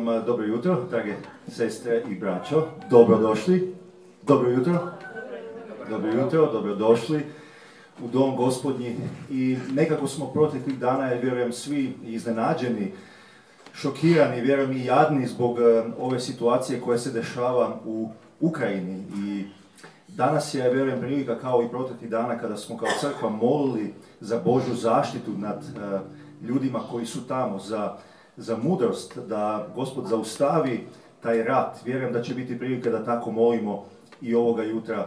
Vam eh, dobro jutro, drage sestre i braćo. Dobrodošli. Dobro jutro. Dobro jutro, dobrodošli u dom gospodnji. I nekako smo proteklih dana, ja vjerujem, svi iznenađeni, šokirani, vjerujem i jadni zbog eh, ove situacije koja se dešava u Ukrajini. I danas je, vjerujem, prilika kao i proteklih dana kada smo kao crkva molili za Božju zaštitu nad eh, ljudima koji su tamo, za za mudrost da Gospod zaustavi taj rat. Vjerujem da će biti prilika da tako molimo i ovoga jutra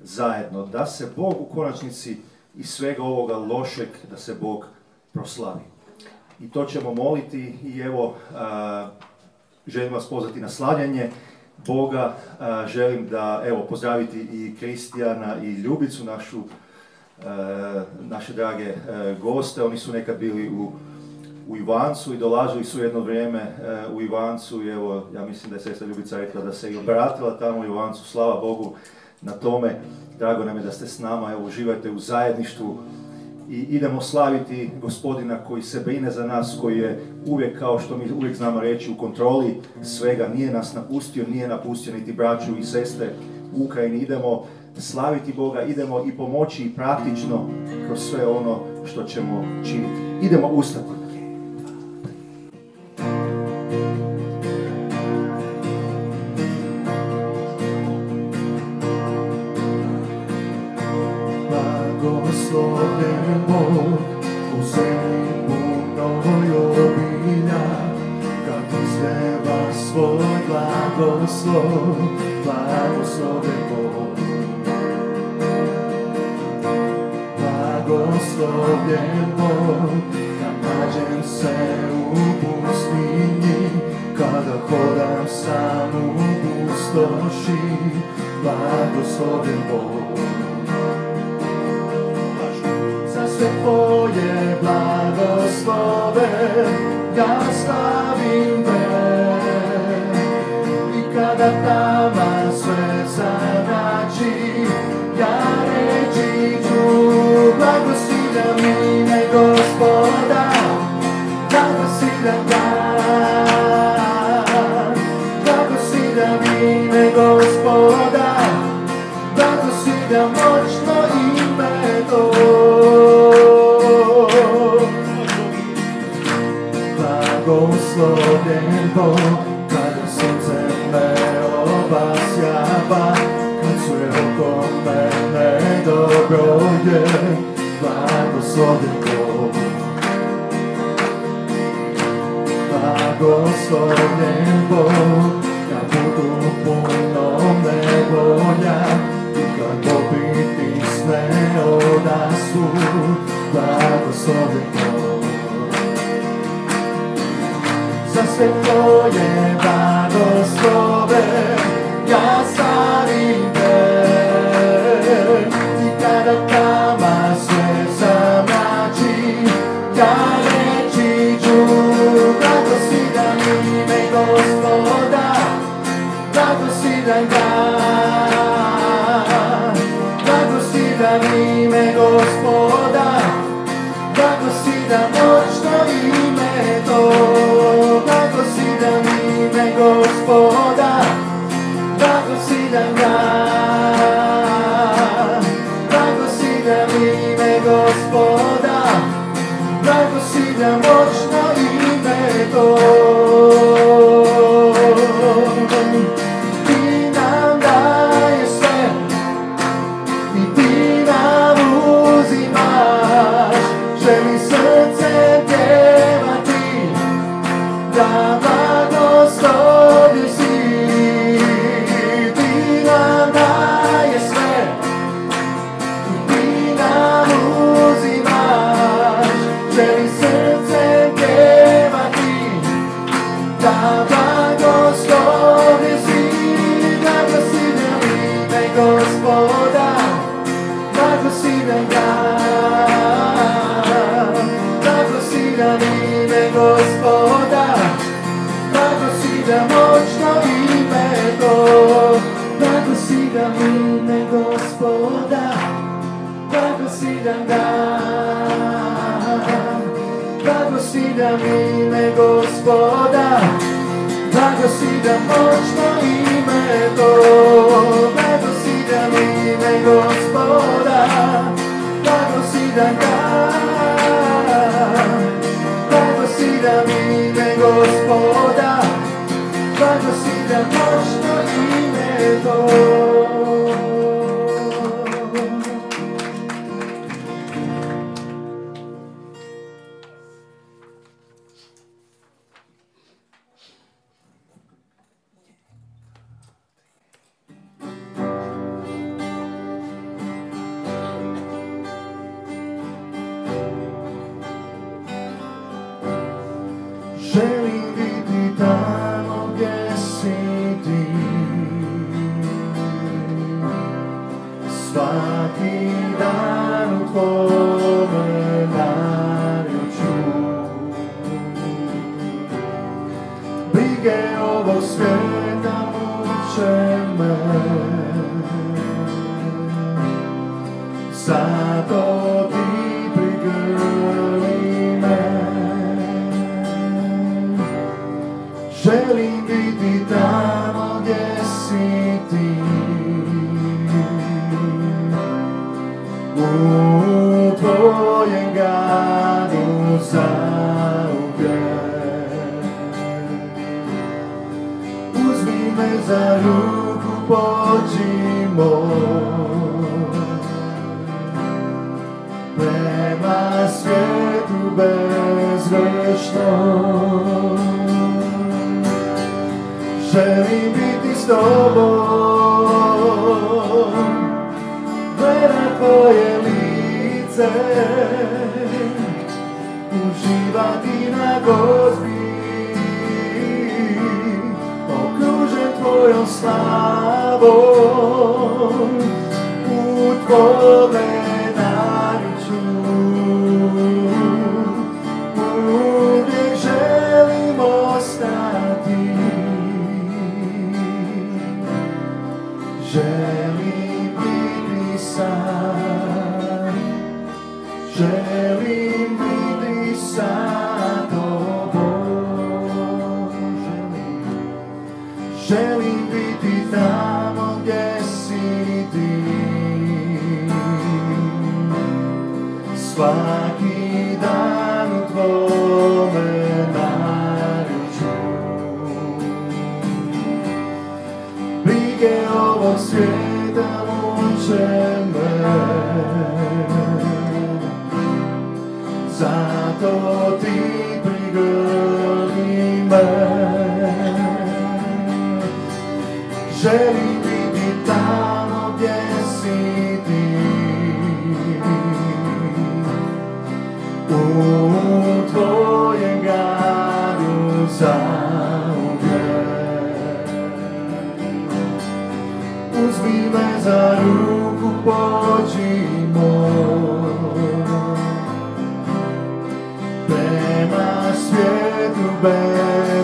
zajedno. Da se Bog u konačnici iz svega ovoga lošeg, da se Bog proslavi. I to ćemo moliti i evo, želim vas pozvati na slavljanje Boga. želim da, evo, pozdraviti i Kristijana i Ljubicu, našu, naše drage goste. Oni su nekad bili u u Ivancu i dolazili su jedno vrijeme e, u Ivancu i evo, ja mislim da je sestra Ljubica rekla da se i obratila tamo u Ivancu, slava Bogu na tome. Drago nam je da ste s nama, evo, uživajte u zajedništvu i idemo slaviti gospodina koji se brine za nas, koji je uvijek, kao što mi uvijek znamo reći, u kontroli svega, nije nas napustio, nije napustio niti braću i sestre u Ukrajini. Idemo slaviti Boga, idemo i pomoći i praktično kroz sve ono što ćemo činiti. Idemo ustati. Blagoslov blagoslovljen Bog blagoslovljen Bog se blagoslovljen Bog sve tvoje blagoslove, ja slavim Bog, kada srce me obasjava, kad sve oko mene dobro je, blagoslovljen Bog. Blagoslovljen Bog, kad budu puno nevolja, i kad pobiti sve odasu, blagoslovljen sve Blagosidan ime gospoda, da moćno ime to, blagosidan ime gospoda, blagosidan dan, blagosidan ime gospoda, blagosidan moćno ime to. Želim biti tamo gdje si ti. Svaki dan u tvome naruču Brige ovog me. Zato ti prigrli Želim biti tamo gdje si ti. U tvojem gradu zauvijek. Uzmi me za ruku, pođimo Prema svijetu bezgrešnom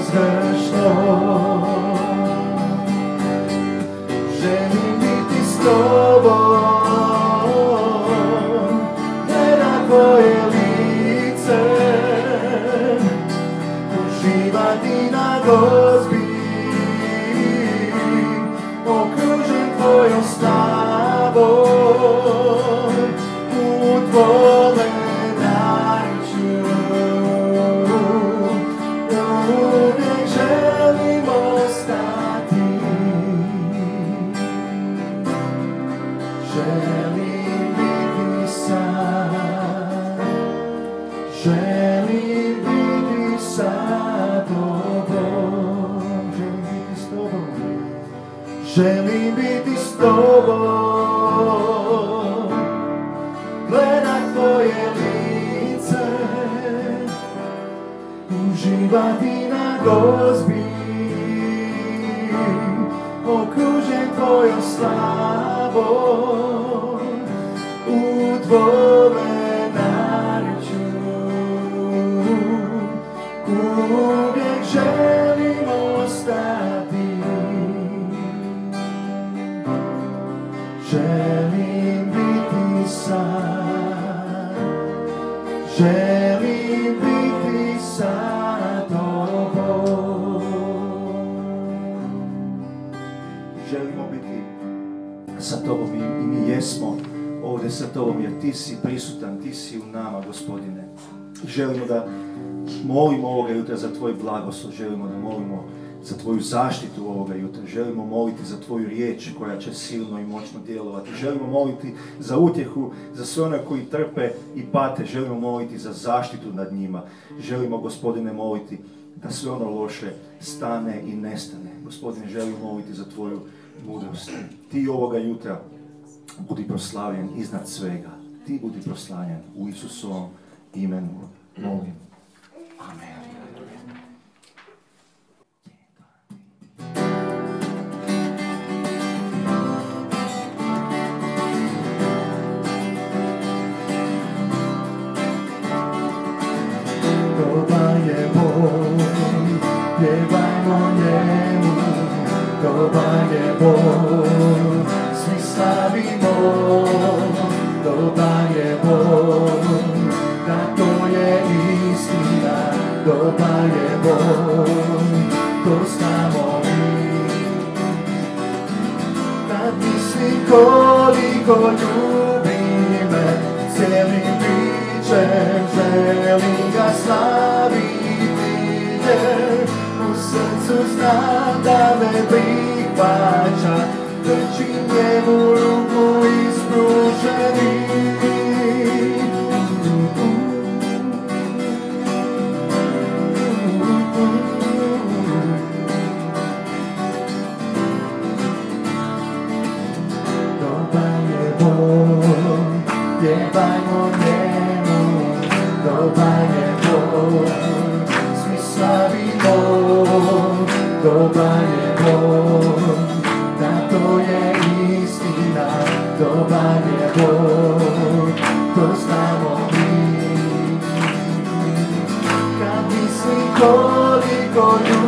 si prisutan, Ti si u nama, gospodine. Želimo da molimo ovoga jutra za Tvoj blagoslov, želimo da molimo za Tvoju zaštitu ovoga jutra. Želimo moliti za Tvoju riječ koja će silno i moćno djelovati. Želimo moliti za utjehu, za sve one koji trpe i pate. Želimo moliti za zaštitu nad njima. Želimo, gospodine, moliti da sve ono loše stane i nestane. Gospodine, želimo moliti za Tvoju mudrost. Ti ovoga jutra budi proslavljen iznad svega. Ti budi proslavljen u Isusovom imenu. Molim. Amen. To znamo mi. Kad mislim me, cijelim bićem želim ga slaviti, jer u srcu znam da me prihvaća, držim. Koliko ljubi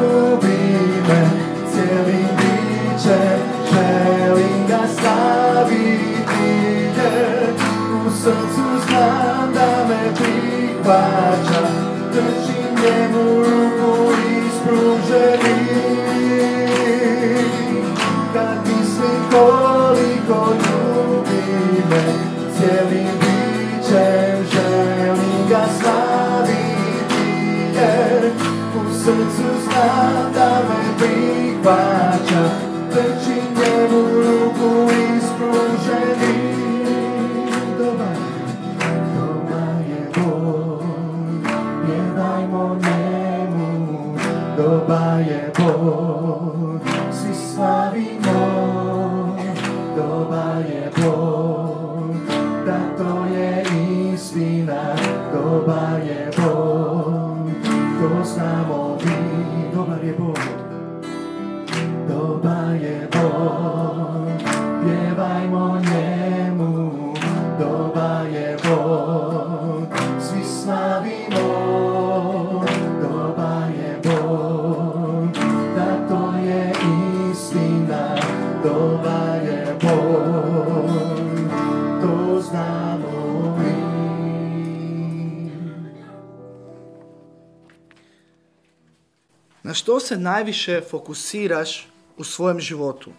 što se najviše fokusiraš u svojem životu?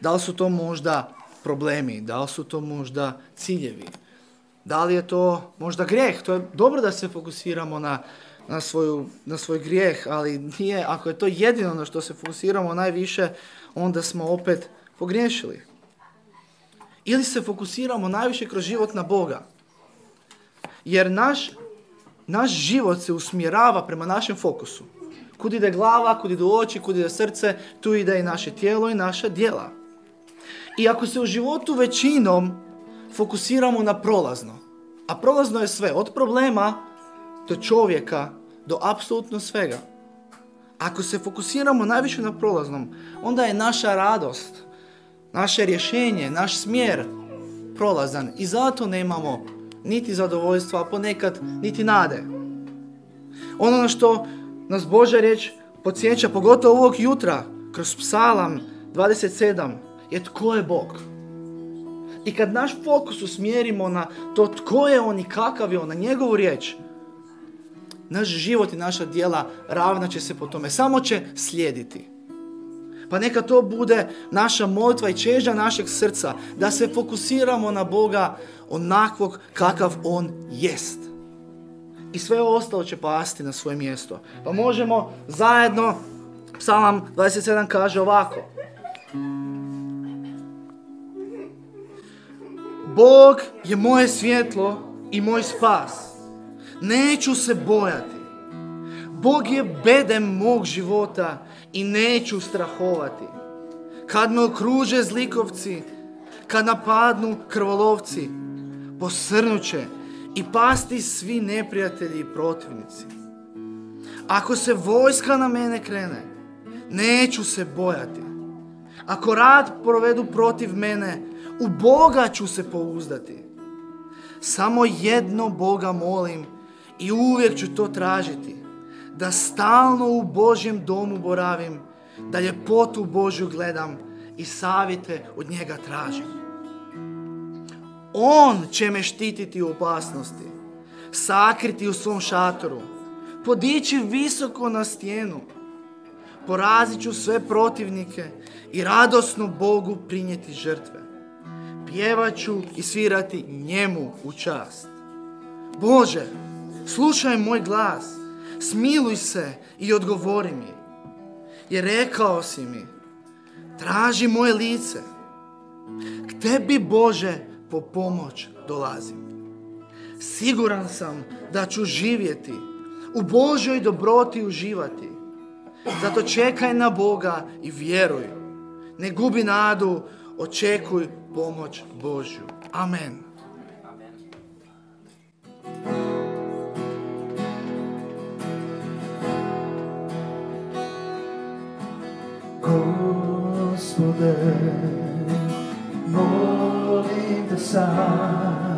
Da li su to možda problemi? Da li su to možda ciljevi? Da li je to možda grijeh? To je dobro da se fokusiramo na, na, svoju, na svoj grijeh, ali nije, ako je to jedino na što se fokusiramo najviše, onda smo opet pogriješili. Ili se fokusiramo najviše kroz život na Boga. Jer naš, naš život se usmjerava prema našem fokusu. Kud ide glava, kud ide oči, kud ide srce, tu ide i naše tijelo i naša djela. I ako se u životu većinom fokusiramo na prolazno, a prolazno je sve, od problema do čovjeka, do apsolutno svega. Ako se fokusiramo najviše na prolaznom, onda je naša radost, naše rješenje, naš smjer prolazan i zato nemamo niti zadovoljstva, a ponekad niti nade. Ono na što nas Božja riječ podsjeća, pogotovo ovog jutra, kroz psalam 27, je tko je Bog. I kad naš fokus usmjerimo na to tko je On i kakav je On, na njegovu riječ, naš život i naša djela ravna će se po tome, samo će slijediti. Pa neka to bude naša molitva i čežnja našeg srca, da se fokusiramo na Boga onakvog kakav On jest. I sve ostalo će pasti na svoje mjesto. Pa možemo zajedno, Psalam 27 kaže ovako. Bog je moje svjetlo i moj spas. Neću se bojati. Bog je bedem mog života i neću strahovati. Kad me okruže zlikovci, kad napadnu krvolovci, posrnuće i pasti svi neprijatelji i protivnici. Ako se vojska na mene krene, neću se bojati. Ako rad provedu protiv mene, u Boga ću se pouzdati. Samo jedno Boga molim i uvijek ću to tražiti. Da stalno u Božjem domu boravim, da ljepotu Božju gledam i savjete od njega tražim. On će me štititi u opasnosti, sakriti u svom šatoru, podići visoko na stijenu, porazit ću sve protivnike i radosno Bogu prinijeti žrtve. Pjevat ću i svirati njemu u čast. Bože, slušaj moj glas, smiluj se i odgovori mi. Jer rekao si mi, traži moje lice. K tebi Bože po pomoć dolazim. Siguran sam da ću živjeti, u Božoj dobroti uživati. Zato čekaj na Boga i vjeruj. Ne gubi nadu, očekuj pomoć Božju. Amen. Gospode, molim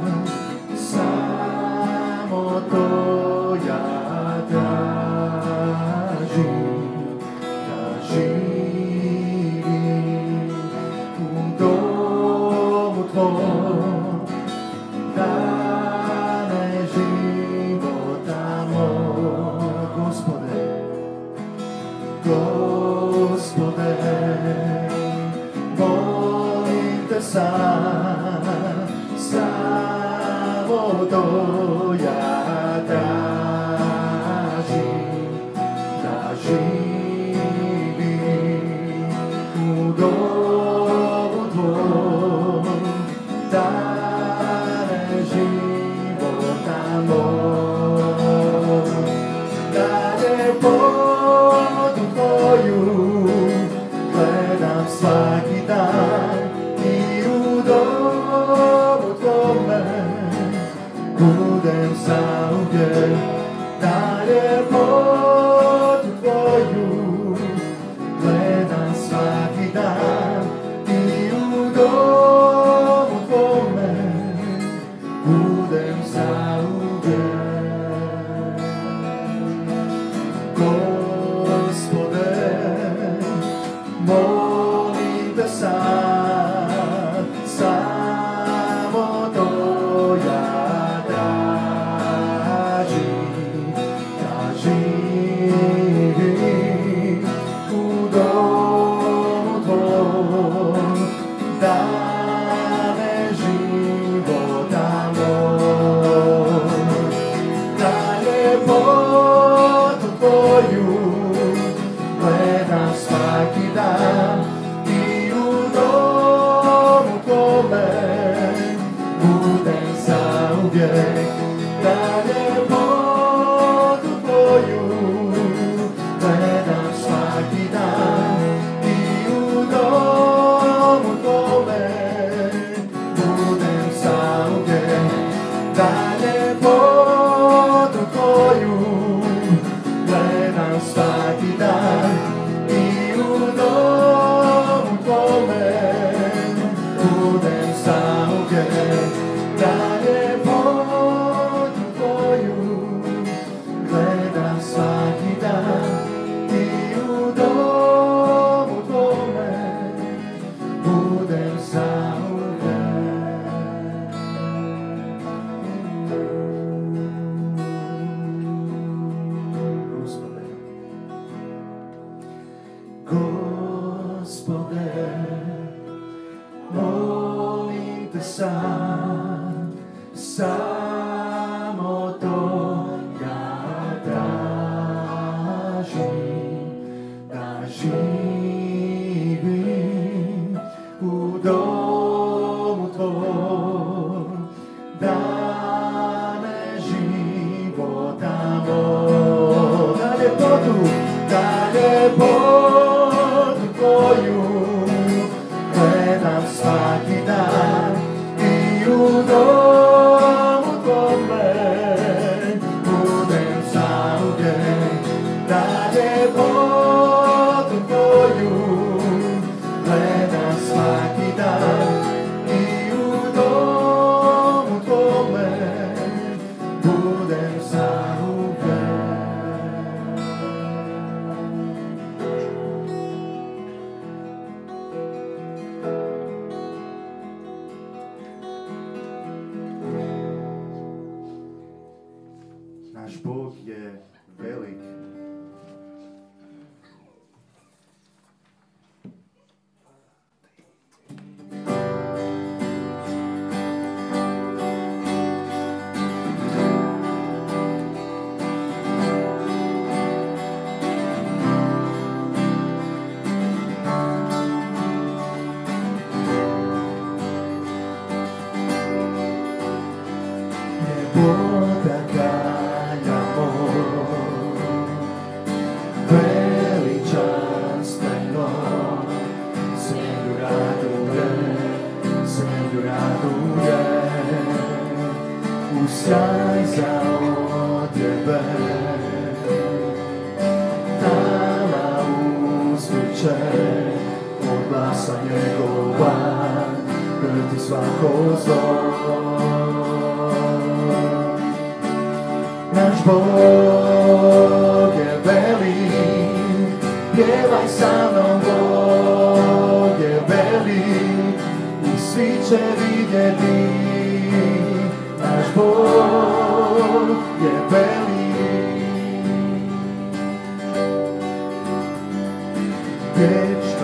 dead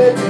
said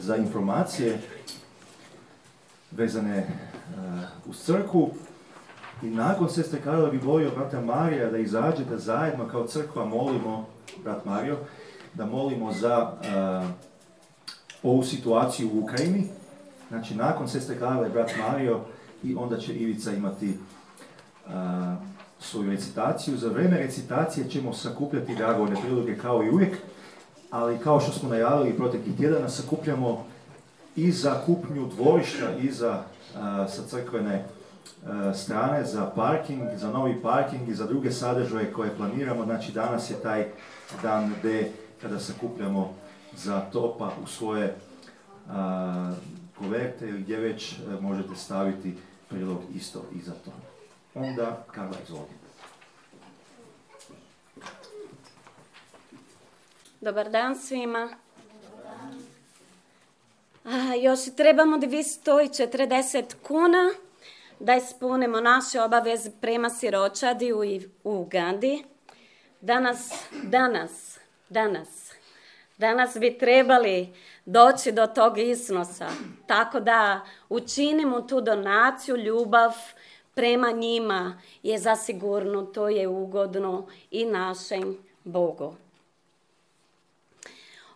za informacije vezane eh, uz crkvu. I nakon sestre Karla bih volio brata Marija da izađete zajedno kao crkva molimo, brat Mario, da molimo za eh, ovu situaciju u Ukrajini. Znači, nakon sestre Karla je brat Mario i onda će Ivica imati a, svoju recitaciju. Za vrijeme recitacije ćemo sakupljati dragovne priloge kao i uvijek, ali kao što smo najavili proteklih tjedana, sakupljamo i za kupnju dvorišta i za, sa crkvene strane za parking, za novi parking i za druge sadržaje koje planiramo. Znači danas je taj dan D kada sakupljamo za to pa u svoje koverte ili gdje već e, možete staviti prilog isto i za to. Onda, Karla, izvoli. Dobar dan svima. A, još trebamo 240 kuna da ispunimo naše obaveze prema siročadi u, Ugandi. Danas, danas, danas, danas bi trebali doći do tog iznosa. Tako da učinimo tu donaciju, ljubav prema njima je zasigurno, to je ugodno i našem Bogu.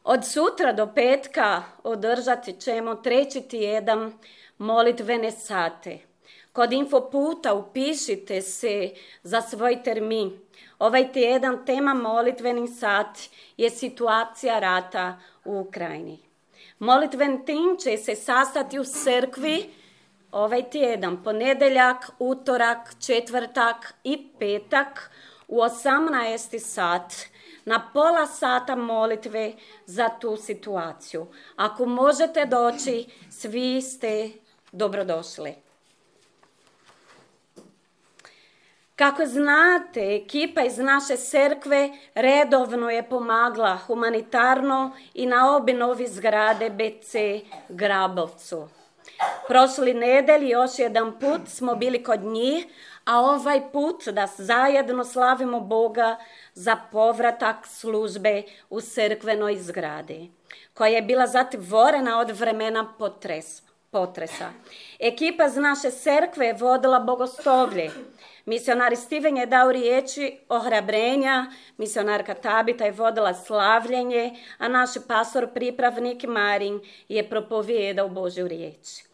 Od sutra do petka održati ćemo treći tjedan molitvene sate. Kod infoputa upišite se za svoj termin. Ovaj tjedan tema molitveni sat je situacija rata u Ukrajini. Molitven tim će se sastati u crkvi ovaj tjedan, ponedjeljak, utorak, četvrtak i petak u 18 sat na pola sata molitve za tu situaciju. Ako možete doći, svi ste dobrodošli. Kako znate, ekipa iz naše crkve redovno je pomagala humanitarno i na obnovi zgrade BC Grabovcu. Prošli nedelji još jedan put smo bili kod njih, a ovaj put da zajedno slavimo Boga za povratak službe u crkvenoj zgradi, koja je bila zatvorena od vremena potres, potresa. Ekipa iz naše crkve vodila bogoslovlje. Misionari Steven je dao riječi ohrabrenja, misionarka Tabita je vodila slavljenje, a naš pastor pripravnik Marin je propovijedao Božju riječ.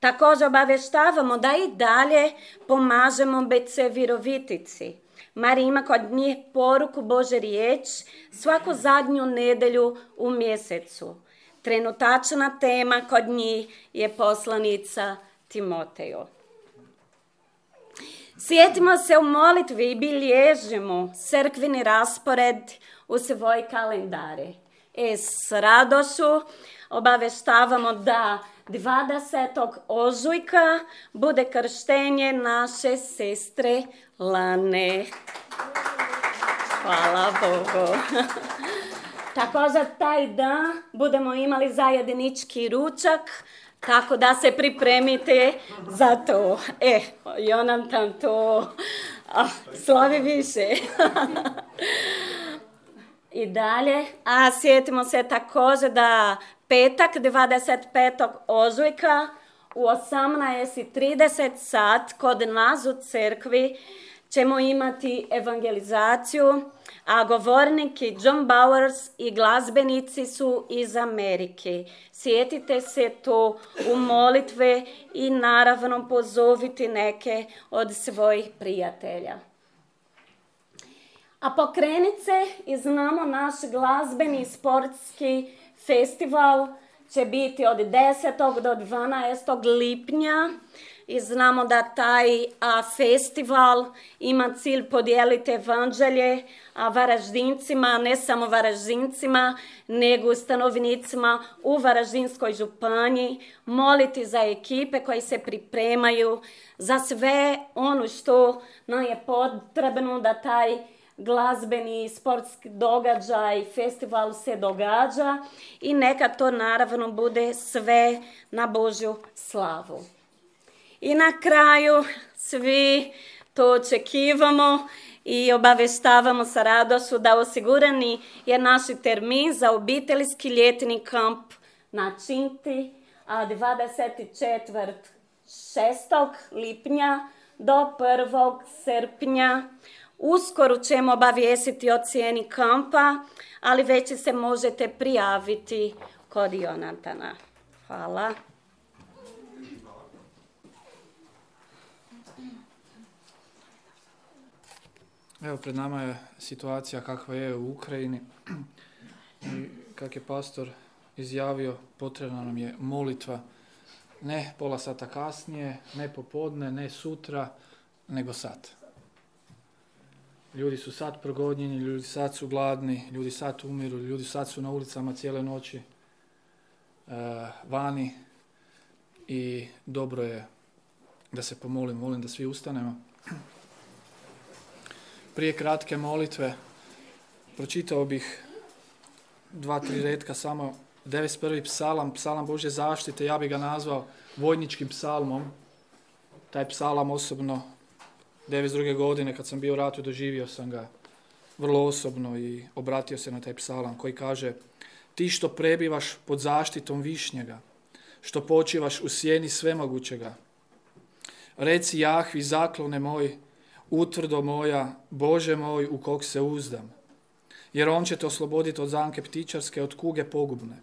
Također obavještavamo da i dalje pomažemo BC Virovitici. Mari ima kod njih poruku Bože riječ svaku zadnju nedelju u mjesecu. Trenutačna tema kod njih je poslanica Timoteju. Sjetimo se u molitvi i bilježimo crkveni raspored u svoj kalendare. E, s radošću obavještavamo da 20. ožujka bude krštenje naše sestre Lane. Hvala Bogu. Također taj dan budemo imali zajednički ručak, tako da se pripremite za to. E, Jonatan to ah, slavi više. I dalje, a sjetimo se također da petak 25. ožujka u 18.30 sat kod nas u crkvi ćemo imati evangelizaciju, a govorniki John Bowers i glazbenici su iz Amerike. Sjetite se to u molitve i naravno pozoviti neke od svojih prijatelja. A pokrenit se i znamo naš glazbeni sportski festival će biti od 10. do 12. lipnja i znamo da taj a, festival ima cilj podijeliti evanđelje a Varaždincima, ne samo Varaždincima, nego stanovnicima u Varaždinskoj županiji, moliti za ekipe koje se pripremaju, za sve ono što nam je potrebno da taj glazbeni, sportski događaj, festival se događa i neka to naravno bude sve na Božju slavu. I na kraju svi to očekivamo i obaveštavamo sa radošću da osigurani je naš termin za obiteljski ljetni kamp na Činti 24. 6. lipnja do 1. srpnja. Uskoro ćemo obavijestiti o cijeni kampa, ali već se možete prijaviti kod Jonatana. Hvala. Evo, pred nama je situacija kakva je u Ukrajini. I kak je pastor izjavio, potrebna nam je molitva. Ne pola sata kasnije, ne popodne, ne sutra, nego sad. Ljudi su sad progonjeni, ljudi sad su gladni, ljudi sad umiru, ljudi sad su na ulicama cijele noći, uh, vani i dobro je da se pomolim, molim da svi ustanemo prije kratke molitve pročitao bih dva, tri redka samo 91. psalam, psalam Bože zaštite, ja bih ga nazvao vojničkim psalmom. Taj psalam osobno 92. godine kad sam bio u ratu doživio sam ga vrlo osobno i obratio se na taj psalam koji kaže Ti što prebivaš pod zaštitom višnjega, što počivaš u sjeni svemogućega, reci Jahvi zaklone moj, utvrdo moja, Bože moj, u kog se uzdam. Jer on će te osloboditi od zanke ptičarske, od kuge pogubne.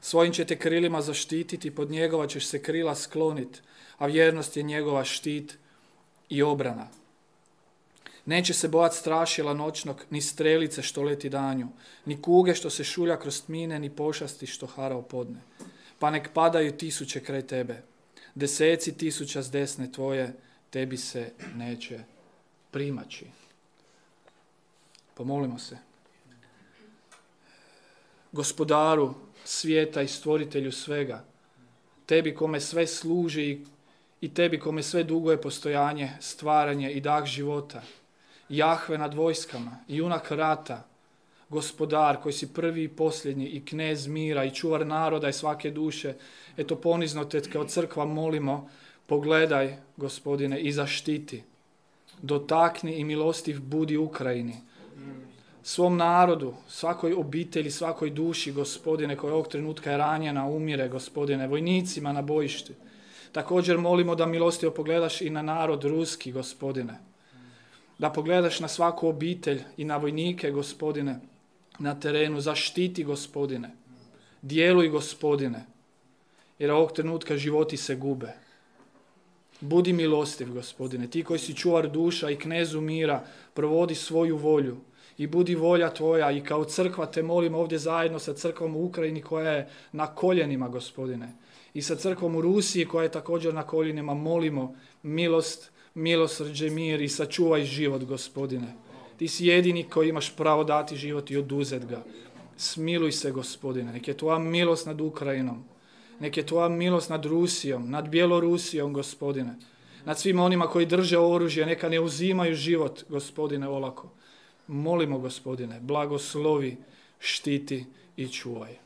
Svojim će te krilima zaštititi, pod njegova ćeš se krila sklonit, a vjernost je njegova štit i obrana. Neće se bojat strašila noćnog, ni strelice što leti danju, ni kuge što se šulja kroz tmine, ni pošasti što hara podne. Pa nek padaju tisuće kraj tebe, deseci tisuća s desne tvoje, tebi se neće primaći. Pomolimo se. Gospodaru svijeta i stvoritelju svega, tebi kome sve služi i tebi kome sve duguje postojanje, stvaranje i dah života, Jahve nad vojskama, junak rata, gospodar koji si prvi i posljednji i knez mira i čuvar naroda i svake duše, eto ponizno te kao crkva molimo, pogledaj gospodine i zaštiti dotakni i milostiv budi Ukrajini. Svom narodu, svakoj obitelji, svakoj duši, gospodine, koja ovog trenutka je ranjena, umire, gospodine, vojnicima na bojišti. Također molimo da milostivo pogledaš i na narod ruski, gospodine. Da pogledaš na svaku obitelj i na vojnike, gospodine, na terenu. Zaštiti, gospodine. Djeluj, gospodine. Jer ovog trenutka životi se gube. Budi milostiv, gospodine, ti koji si čuvar duša i knezu mira, provodi svoju volju i budi volja tvoja i kao crkva te molim ovdje zajedno sa crkvom u Ukrajini koja je na koljenima, gospodine. I sa crkvom u Rusiji koja je također na koljenima molimo milost, milosrđe, mir i sačuvaj život, gospodine. Ti si jedini koji imaš pravo dati život i oduzet ga. Smiluj se, gospodine, nek je tvoja milost nad Ukrajinom. Nek je tvoja milost nad Rusijom, nad Bjelorusijom, gospodine. Nad svima onima koji drže oružje, neka ne uzimaju život, gospodine, olako. Molimo, gospodine, blagoslovi, štiti i čuvaj.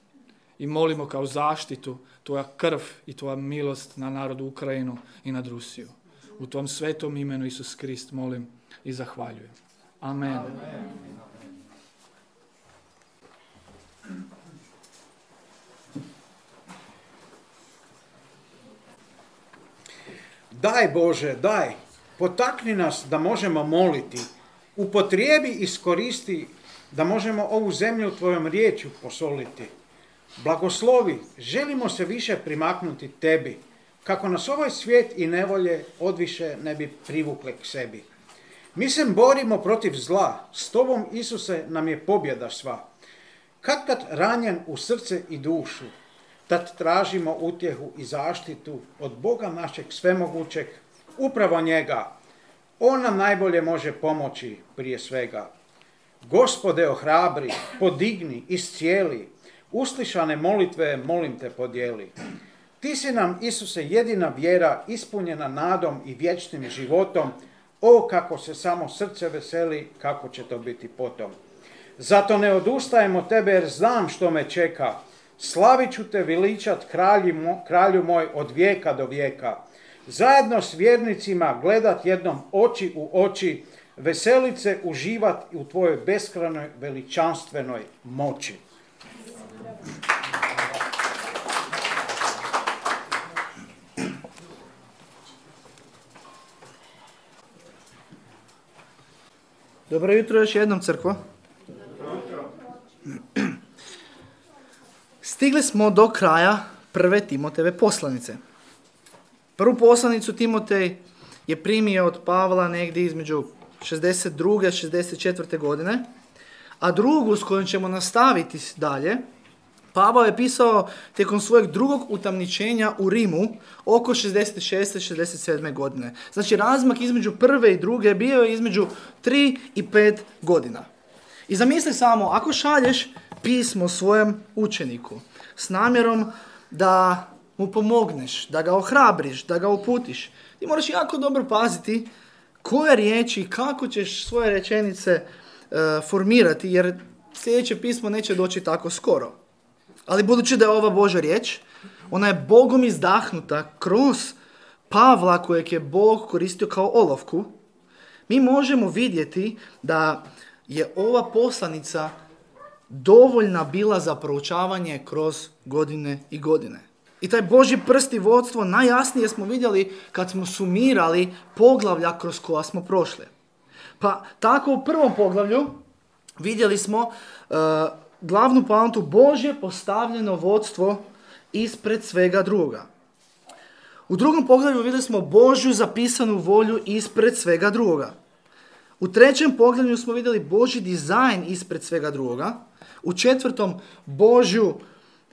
I molimo kao zaštitu tvoja krv i tvoja milost na narodu Ukrajinu i nad Rusiju. U tom svetom imenu Isus Krist molim i zahvaljujem. Amen. Daj Bože, daj. Potakni nas da možemo moliti. Upotrijebi i iskoristi da možemo ovu zemlju tvojom riječju posoliti. Blagoslovi, želimo se više primaknuti tebi, kako nas ovaj svijet i nevolje odviše ne bi privukle k sebi. Mi se borimo protiv zla, s tobom Isuse nam je pobjeda sva. Kad kad ranjen u srce i dušu, tad tražimo utjehu i zaštitu od Boga našeg svemogućeg, upravo njega. On nam najbolje može pomoći prije svega. Gospode ohrabri, podigni, iscijeli, uslišane molitve molim te podijeli. Ti si nam, Isuse, jedina vjera, ispunjena nadom i vječnim životom. O, kako se samo srce veseli, kako će to biti potom. Zato ne odustajem od tebe jer znam što me čeka. Slavit ću te veličat kralju moj od vijeka do vijeka. Zajedno s vjernicima gledat jednom oči u oči, veselice uživat u tvojoj beskranoj veličanstvenoj moći. Dobro jutro još jednom crkvo. Stigli smo do kraja prve Timoteve poslanice. Prvu poslanicu Timotej je primio od Pavla negdje između 62. i 64. godine, a drugu s kojom ćemo nastaviti dalje, Pavao je pisao tijekom svojeg drugog utamničenja u Rimu oko 66. 67. godine. Znači razmak između prve i druge bio je između 3 i 5 godina. I zamisli samo, ako šalješ pismo svojem učeniku s namjerom da mu pomogneš, da ga ohrabriš, da ga uputiš, ti moraš jako dobro paziti koje riječi, kako ćeš svoje rečenice e, formirati, jer sljedeće pismo neće doći tako skoro. Ali budući da je ova Božja riječ, ona je Bogom izdahnuta kroz Pavla kojeg je Bog koristio kao olovku, mi možemo vidjeti da je ova poslanica dovoljna bila za proučavanje kroz godine i godine. I taj Božji prst i vodstvo najjasnije smo vidjeli kad smo sumirali poglavlja kroz koja smo prošli. Pa tako u prvom poglavlju vidjeli smo uh, glavnu poantu Božje postavljeno vodstvo ispred svega drugoga. U drugom poglavlju vidjeli smo Božju zapisanu volju ispred svega drugoga. U trećem poglavlju smo vidjeli Božji dizajn ispred svega drugoga. U četvrtom Božju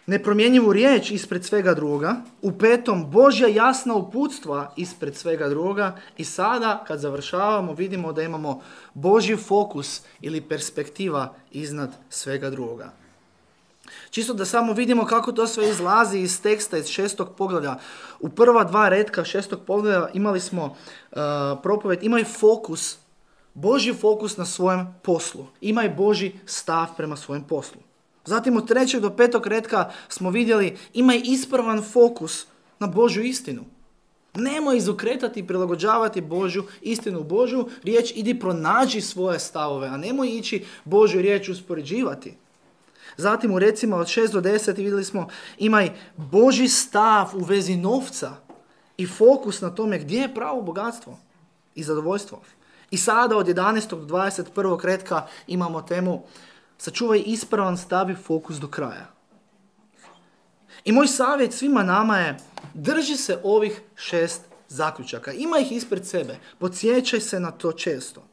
nepromjenjivu riječ ispred svega drugoga, u petom Božja jasna uputstva ispred svega drugoga i sada kad završavamo vidimo da imamo Božji fokus ili perspektiva iznad svega drugoga. Čisto da samo vidimo kako to sve izlazi iz teksta iz šestog poglavlja. U prva dva redka šestog poglavlja imali smo uh, propoved, imaj fokus, Božji fokus na svojem poslu. Imaj Božji stav prema svojem poslu. Zatim od trećeg do petog redka smo vidjeli imaj ispravan fokus na Božju istinu. Nemoj izokretati i prilagođavati Božju istinu Božju riječ, idi pronađi svoje stavove, a nemoj ići Božju riječ uspoređivati. Zatim u recima od 6 do 10 vidjeli smo imaj Božji stav u vezi novca i fokus na tome gdje je pravo bogatstvo i zadovoljstvo. I sada od 11. do 21. redka imamo temu sačuvaj ispravan, stavi fokus do kraja. I moj savjet svima nama je, drži se ovih šest zaključaka. Ima ih ispred sebe. Podsjećaj se na to često.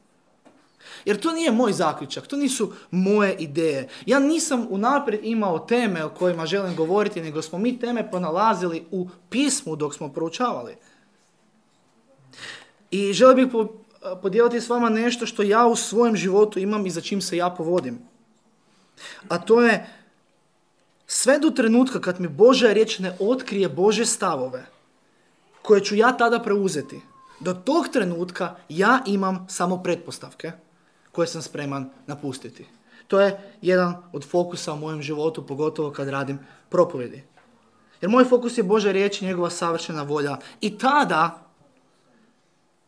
Jer to nije moj zaključak, to nisu moje ideje. Ja nisam unaprijed imao teme o kojima želim govoriti, nego smo mi teme ponalazili u pismu dok smo proučavali. I želim bih podijeliti s vama nešto što ja u svojem životu imam i za čim se ja povodim. A to je sve do trenutka kad mi Božja riječ ne otkrije Bože stavove, koje ću ja tada preuzeti, do tog trenutka ja imam samo pretpostavke koje sam spreman napustiti. To je jedan od fokusa u mojem životu, pogotovo kad radim propovjedi. Jer moj fokus je Božja riječ i njegova savršena volja. I tada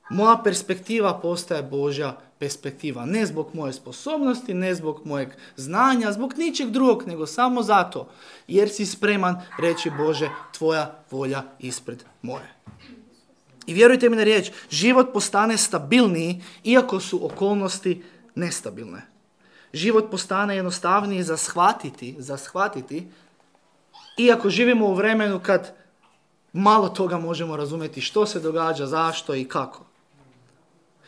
moja perspektiva postaje Božja perspektiva. Ne zbog moje sposobnosti, ne zbog mojeg znanja, zbog ničeg drugog, nego samo zato jer si spreman reći Bože, tvoja volja ispred moje. I vjerujte mi na riječ, život postane stabilniji iako su okolnosti nestabilne. Život postane jednostavniji za shvatiti, za shvatiti, iako živimo u vremenu kad malo toga možemo razumjeti što se događa, zašto i kako.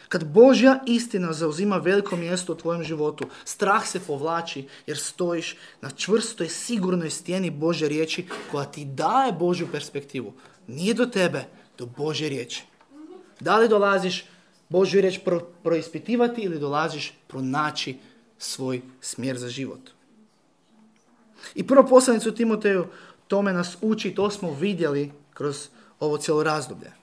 Kad Božja istina zauzima veliko mjesto u tvojem životu, strah se povlači jer stojiš na čvrstoj, sigurnoj stijeni Božje riječi koja ti daje Božju perspektivu. Nije do tebe, do Božje riječi. Da li dolaziš Božju riječ pro, proispitivati ili dolaziš pronaći svoj smjer za život. I prvo poslanicu Timoteju tome nas uči, to smo vidjeli kroz ovo cijelo razdoblje.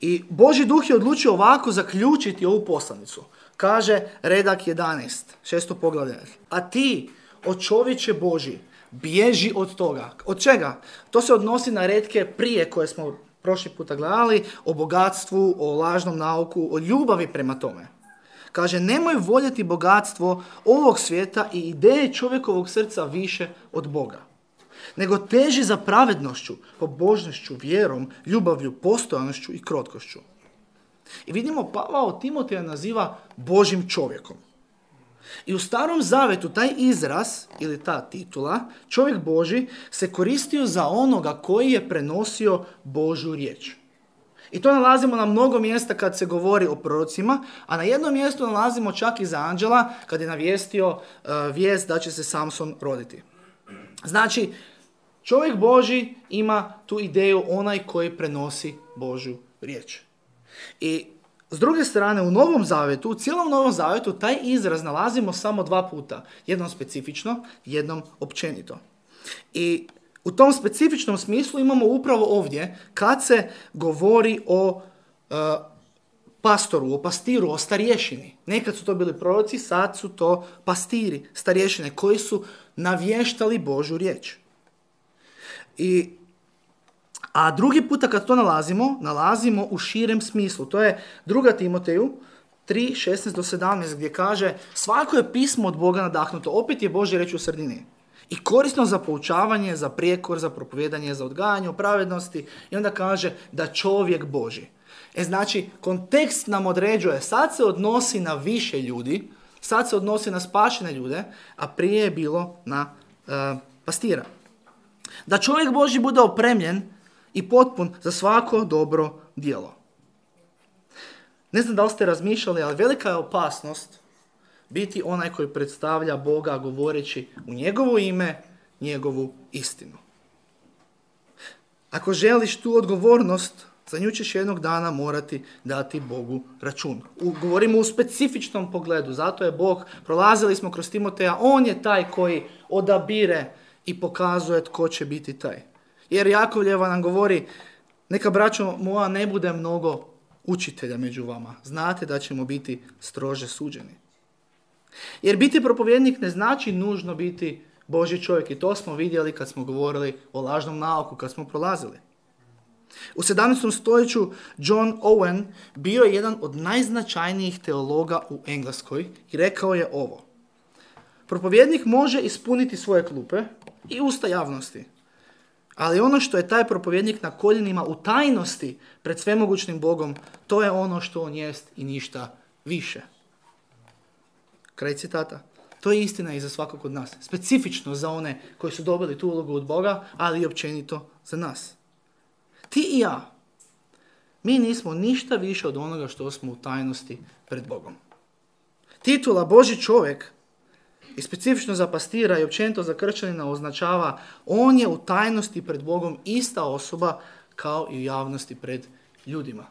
I Boži duh je odlučio ovako zaključiti ovu poslanicu. Kaže redak 11, šesto poglavlje. A ti, o čovječe Boži, bježi od toga. Od čega? To se odnosi na redke prije koje smo prošli puta gledali, o bogatstvu, o lažnom nauku, o ljubavi prema tome. Kaže, nemoj voljeti bogatstvo ovog svijeta i ideje čovjekovog srca više od Boga. Nego teži za pravednošću, pobožnošću, vjerom, ljubavlju, postojanošću i krotkošću. I vidimo, Pavao Timoteja naziva Božim čovjekom. I u starom zavetu taj izraz ili ta titula, čovjek Boži, se koristio za onoga koji je prenosio Božu riječ. I to nalazimo na mnogo mjesta kad se govori o prorocima, a na jednom mjestu nalazimo čak i za Anđela kad je navijestio uh, vijest da će se Samson roditi. Znači, čovjek Boži ima tu ideju onaj koji prenosi Božu riječ. I s druge strane, u Novom Zavetu, u cijelom Novom Zavetu, taj izraz nalazimo samo dva puta. Jednom specifično, jednom općenito. I u tom specifičnom smislu imamo upravo ovdje, kad se govori o e, pastoru, o pastiru, o starješini. Nekad su to bili proroci, sad su to pastiri, starješine, koji su navještali Božu riječ. I a drugi puta kad to nalazimo, nalazimo u širem smislu. To je druga Timoteju 3, 16 do 17 gdje kaže svako je pismo od Boga nadahnuto, opet je Božje reći u sredini. I korisno za poučavanje, za prijekor, za propovjedanje, za odgajanje u pravednosti. I onda kaže da čovjek Boži. E znači, kontekst nam određuje, sad se odnosi na više ljudi, sad se odnosi na spašene ljude, a prije je bilo na uh, pastira. Da čovjek Boži bude opremljen i potpun za svako dobro djelo. Ne znam da li ste razmišljali, ali velika je opasnost biti onaj koji predstavlja Boga govoreći u njegovo ime, njegovu istinu. Ako želiš tu odgovornost, za nju ćeš jednog dana morati dati Bogu račun. U, govorimo u specifičnom pogledu, zato je Bog, prolazili smo kroz Timoteja, on je taj koji odabire i pokazuje tko će biti taj. Jer Jakovljeva nam govori, neka braćo moja ne bude mnogo učitelja među vama. Znate da ćemo biti strože suđeni. Jer biti propovjednik ne znači nužno biti Boži čovjek i to smo vidjeli kad smo govorili o lažnom nauku, kad smo prolazili. U 17. stoljeću John Owen bio je jedan od najznačajnijih teologa u Engleskoj i rekao je ovo. Propovjednik može ispuniti svoje klupe i usta javnosti, ali ono što je taj propovjednik na koljenima u tajnosti pred svemogućnim Bogom, to je ono što on jest i ništa više. Kraj citata. To je istina i za svakog od nas. Specifično za one koji su dobili tu ulogu od Boga, ali i općenito za nas. Ti i ja, mi nismo ništa više od onoga što smo u tajnosti pred Bogom. Titula Boži čovjek i specifično za pastira i općenito za kršćanina označava on je u tajnosti pred Bogom ista osoba kao i u javnosti pred ljudima.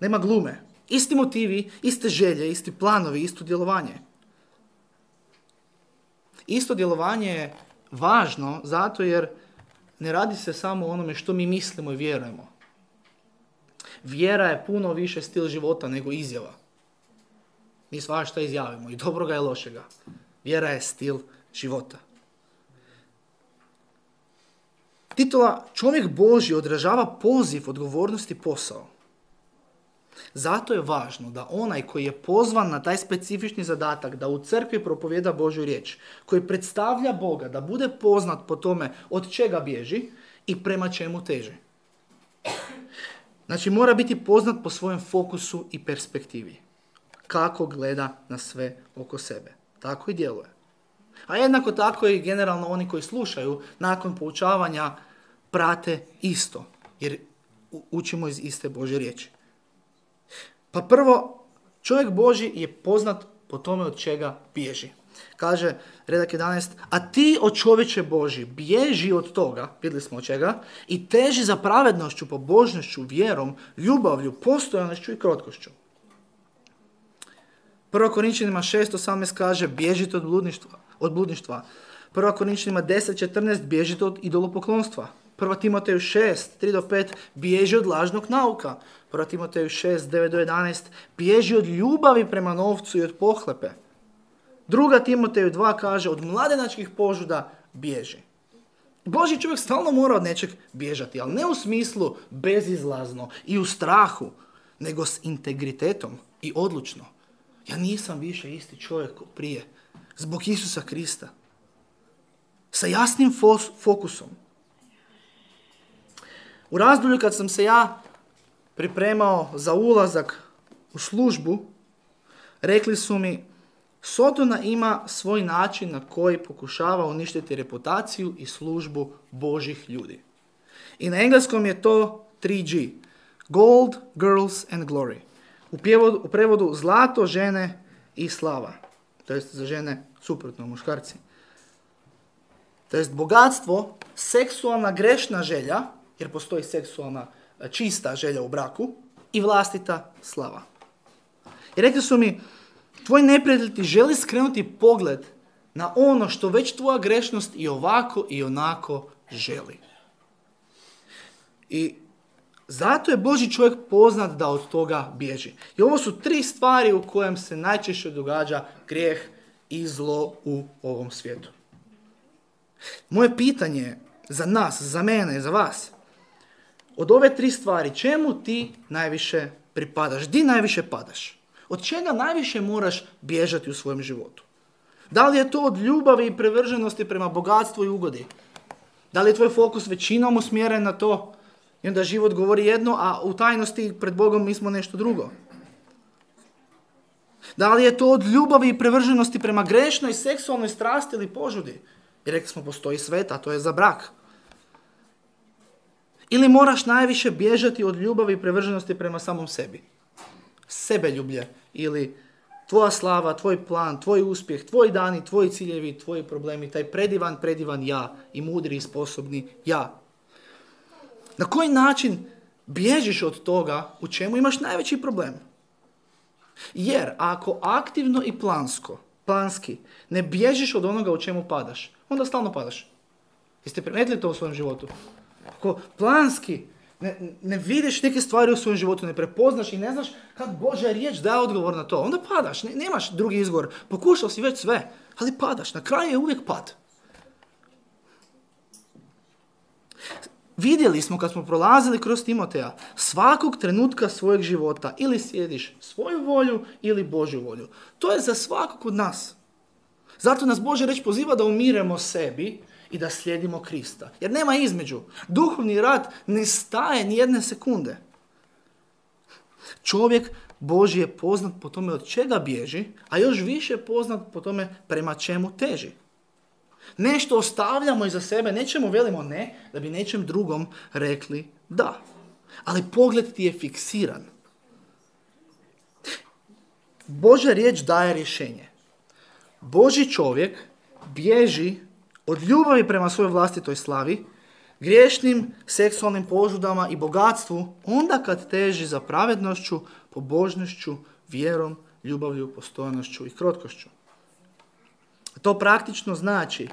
Nema glume. Isti motivi, iste želje, isti planovi, isto djelovanje. Isto djelovanje je važno zato jer ne radi se samo o onome što mi mislimo i vjerujemo. Vjera je puno više stil života nego izjava. Mi svašta izjavimo, i dobroga i lošega. Vjera je stil života. Titula čovjek Boži odražava poziv, odgovornosti posao. Zato je važno da onaj koji je pozvan na taj specifični zadatak da u crkvi propovjeda Božju riječ, koji predstavlja Boga, da bude poznat po tome od čega bježi i prema čemu teže. Znači mora biti poznat po svojem fokusu i perspektivi. Kako gleda na sve oko sebe. Tako i djeluje. A jednako tako i generalno oni koji slušaju nakon poučavanja prate isto. Jer učimo iz iste Bože riječi. Pa prvo, čovjek Boži je poznat po tome od čega bježi. Kaže redak 11, a ti od čovječe Boži bježi od toga, vidjeli smo od čega, i teži za pravednošću, pobožnošću, vjerom, ljubavlju, postojanošću i krotkošću. Prvo Korinčanima 6.18 kaže bježite od bludništva. Od bludništva. Prvo Korinčanima 10.14 bježite od idolopoklonstva. Prvo Timoteju 6, 3 do 5, bježi od lažnog nauka. Prvo Timoteju 6, 9 do 11, bježi od ljubavi prema novcu i od pohlepe. Druga Timoteju 2 kaže, od mladenačkih požuda bježi. Boži čovjek stalno mora od nečeg bježati, ali ne u smislu bezizlazno i u strahu, nego s integritetom i odlučno. Ja nisam više isti čovjek prije. Zbog Isusa Krista. Sa jasnim fokusom. U razdoblju kad sam se ja pripremao za ulazak u službu, rekli su mi Sotona ima svoj način na koji pokušava uništiti reputaciju i službu Božih ljudi. I na engleskom je to 3G. Gold, Girls and Glory. U, u prevodu zlato, žene i slava. To jest za žene suprotno, muškarci. To jest bogatstvo, seksualna grešna želja, jer postoji seksualna čista želja u braku, i vlastita slava. I rekli su mi, tvoj neprijatelj ti želi skrenuti pogled na ono što već tvoja grešnost i ovako i onako želi. I zato je Boži čovjek poznat da od toga bježi. I ovo su tri stvari u kojem se najčešće događa grijeh i zlo u ovom svijetu. Moje pitanje za nas, za mene, za vas, od ove tri stvari, čemu ti najviše pripadaš? Di najviše padaš? Od čega najviše moraš bježati u svojem životu? Da li je to od ljubavi i prevrženosti prema bogatstvu i ugodi? Da li je tvoj fokus većinom usmjeren na to i onda život govori jedno, a u tajnosti pred Bogom mi smo nešto drugo? Da li je to od ljubavi i prevrženosti prema grešnoj seksualnoj strasti ili požudi? Jer rekli smo postoji svet, a to je za brak. Ili moraš najviše bježati od ljubavi i prevrženosti prema samom sebi? Sebe ljublje ili tvoja slava, tvoj plan, tvoj uspjeh, tvoji dani, tvoji ciljevi, tvoji problemi, taj predivan, predivan ja i mudri i sposobni ja. Na koji način bježiš od toga u čemu imaš najveći problem? Jer ako aktivno i plansko, planski ne bježiš od onoga u čemu padaš, onda stalno padaš. Jeste primijetili to u svojem životu? Ako planski ne, ne vidiš neke stvari u svojem životu, ne prepoznaš i ne znaš kako Božja riječ daje odgovor na to, onda padaš, ne, nemaš drugi izgovor. Pokušao si već sve, ali padaš. Na kraju je uvijek pad. Vidjeli smo kad smo prolazili kroz Timoteja, svakog trenutka svojeg života ili sjediš svoju volju ili Božju volju. To je za svakog od nas. Zato nas Bože reč poziva da umiremo sebi i da slijedimo Krista. Jer nema između. Duhovni rad ne staje ni jedne sekunde. Čovjek Boži je poznat po tome od čega bježi, a još više poznat po tome prema čemu teži. Nešto ostavljamo iza sebe, nečemu velimo ne, da bi nečem drugom rekli da. Ali pogled ti je fiksiran. Božja riječ daje rješenje. Boži čovjek bježi od ljubavi prema svojoj vlastitoj slavi, griješnim seksualnim požudama i bogatstvu, onda kad teži za pravednošću, pobožnošću, vjerom, ljubavlju, postojanošću i krotkošću. To praktično znači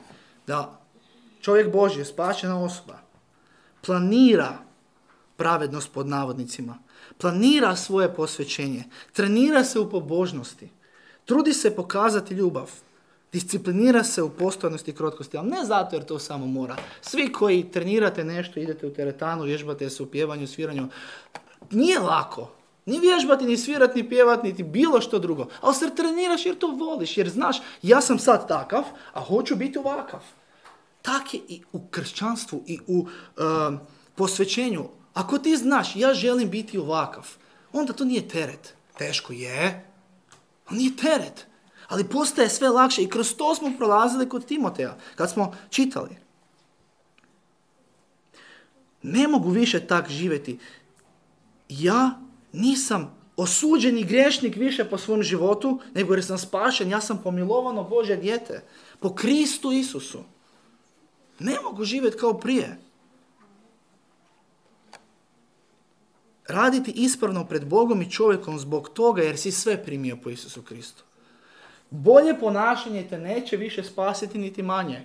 da čovjek Božji, spašena osoba, planira pravednost pod navodnicima, planira svoje posvećenje, trenira se u pobožnosti, trudi se pokazati ljubav, disciplinira se u postojnosti i krotkosti, ali ne zato jer to samo mora. Svi koji trenirate nešto, idete u teretanu, vježbate se u pjevanju, sviranju, nije lako. Ni vježbati, ni svirati, ni pjevati, niti bilo što drugo. Ali se treniraš jer to voliš, jer znaš, ja sam sad takav, a hoću biti ovakav. Tak je i u kršćanstvu i u posvećenju. Ako ti znaš, ja želim biti ovakav, onda to nije teret. Teško je, ali nije teret. Ali postaje sve lakše i kroz to smo prolazili kod Timoteja, kad smo čitali. Ne mogu više tak živjeti. Ja nisam osuđeni grešnik više po svom životu, nego jer sam spašen, ja sam pomilovano Bože dijete. Po Kristu Isusu. Ne mogu živjeti kao prije. Raditi ispravno pred Bogom i čovjekom zbog toga jer si sve primio po Isusu Kristu. Bolje ponašanje te neće više spasiti niti manje.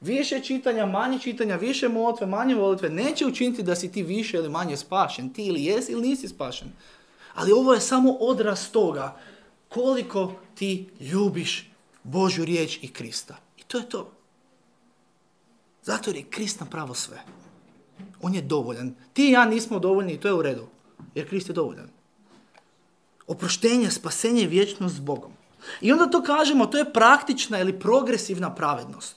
Više čitanja, manje čitanja, više molitve, manje molitve neće učiniti da si ti više ili manje spašen. Ti ili jesi ili nisi spašen. Ali ovo je samo odraz toga koliko ti ljubiš Božju riječ i Krista. I to je to. Zato jer je Krist napravo sve. On je dovoljan. Ti i ja nismo dovoljni i to je u redu. Jer Krist je dovoljan. Oproštenje, spasenje i vječnost s Bogom. I onda to kažemo, to je praktična ili progresivna pravednost.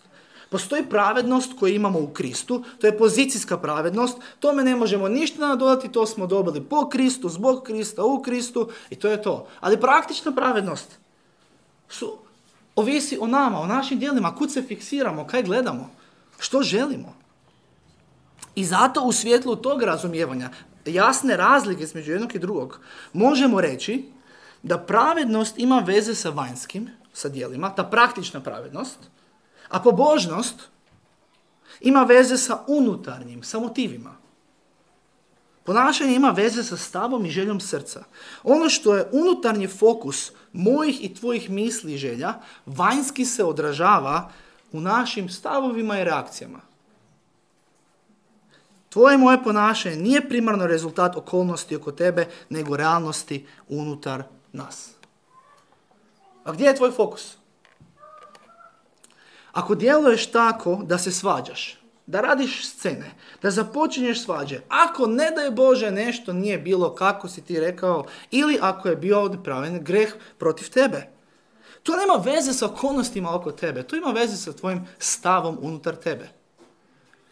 Postoji pravednost koju imamo u Kristu, to je pozicijska pravednost, tome ne možemo ništa nadodati, to smo dobili po Kristu, zbog Krista, u Kristu i to je to. Ali praktična pravednost su, ovisi o nama, o našim djelima, kud se fiksiramo, kaj gledamo, što želimo. I zato u svjetlu tog razumijevanja, jasne razlike između jednog i drugog, možemo reći da pravednost ima veze sa vanjskim, sa djelima, ta praktična pravednost, a pobožnost ima veze sa unutarnjim, sa motivima. Ponašanje ima veze sa stavom i željom srca. Ono što je unutarnji fokus mojih i tvojih misli i želja, vanjski se odražava u našim stavovima i reakcijama. Tvoje moje ponašanje nije primarno rezultat okolnosti oko tebe, nego realnosti unutar nas. A gdje je tvoj fokus? Ako djeluješ tako da se svađaš, da radiš scene, da započinješ svađe, ako ne daj Bože nešto nije bilo kako si ti rekao, ili ako je bio odpraven greh protiv tebe. To nema veze sa okolnostima oko tebe, to ima veze sa tvojim stavom unutar tebe.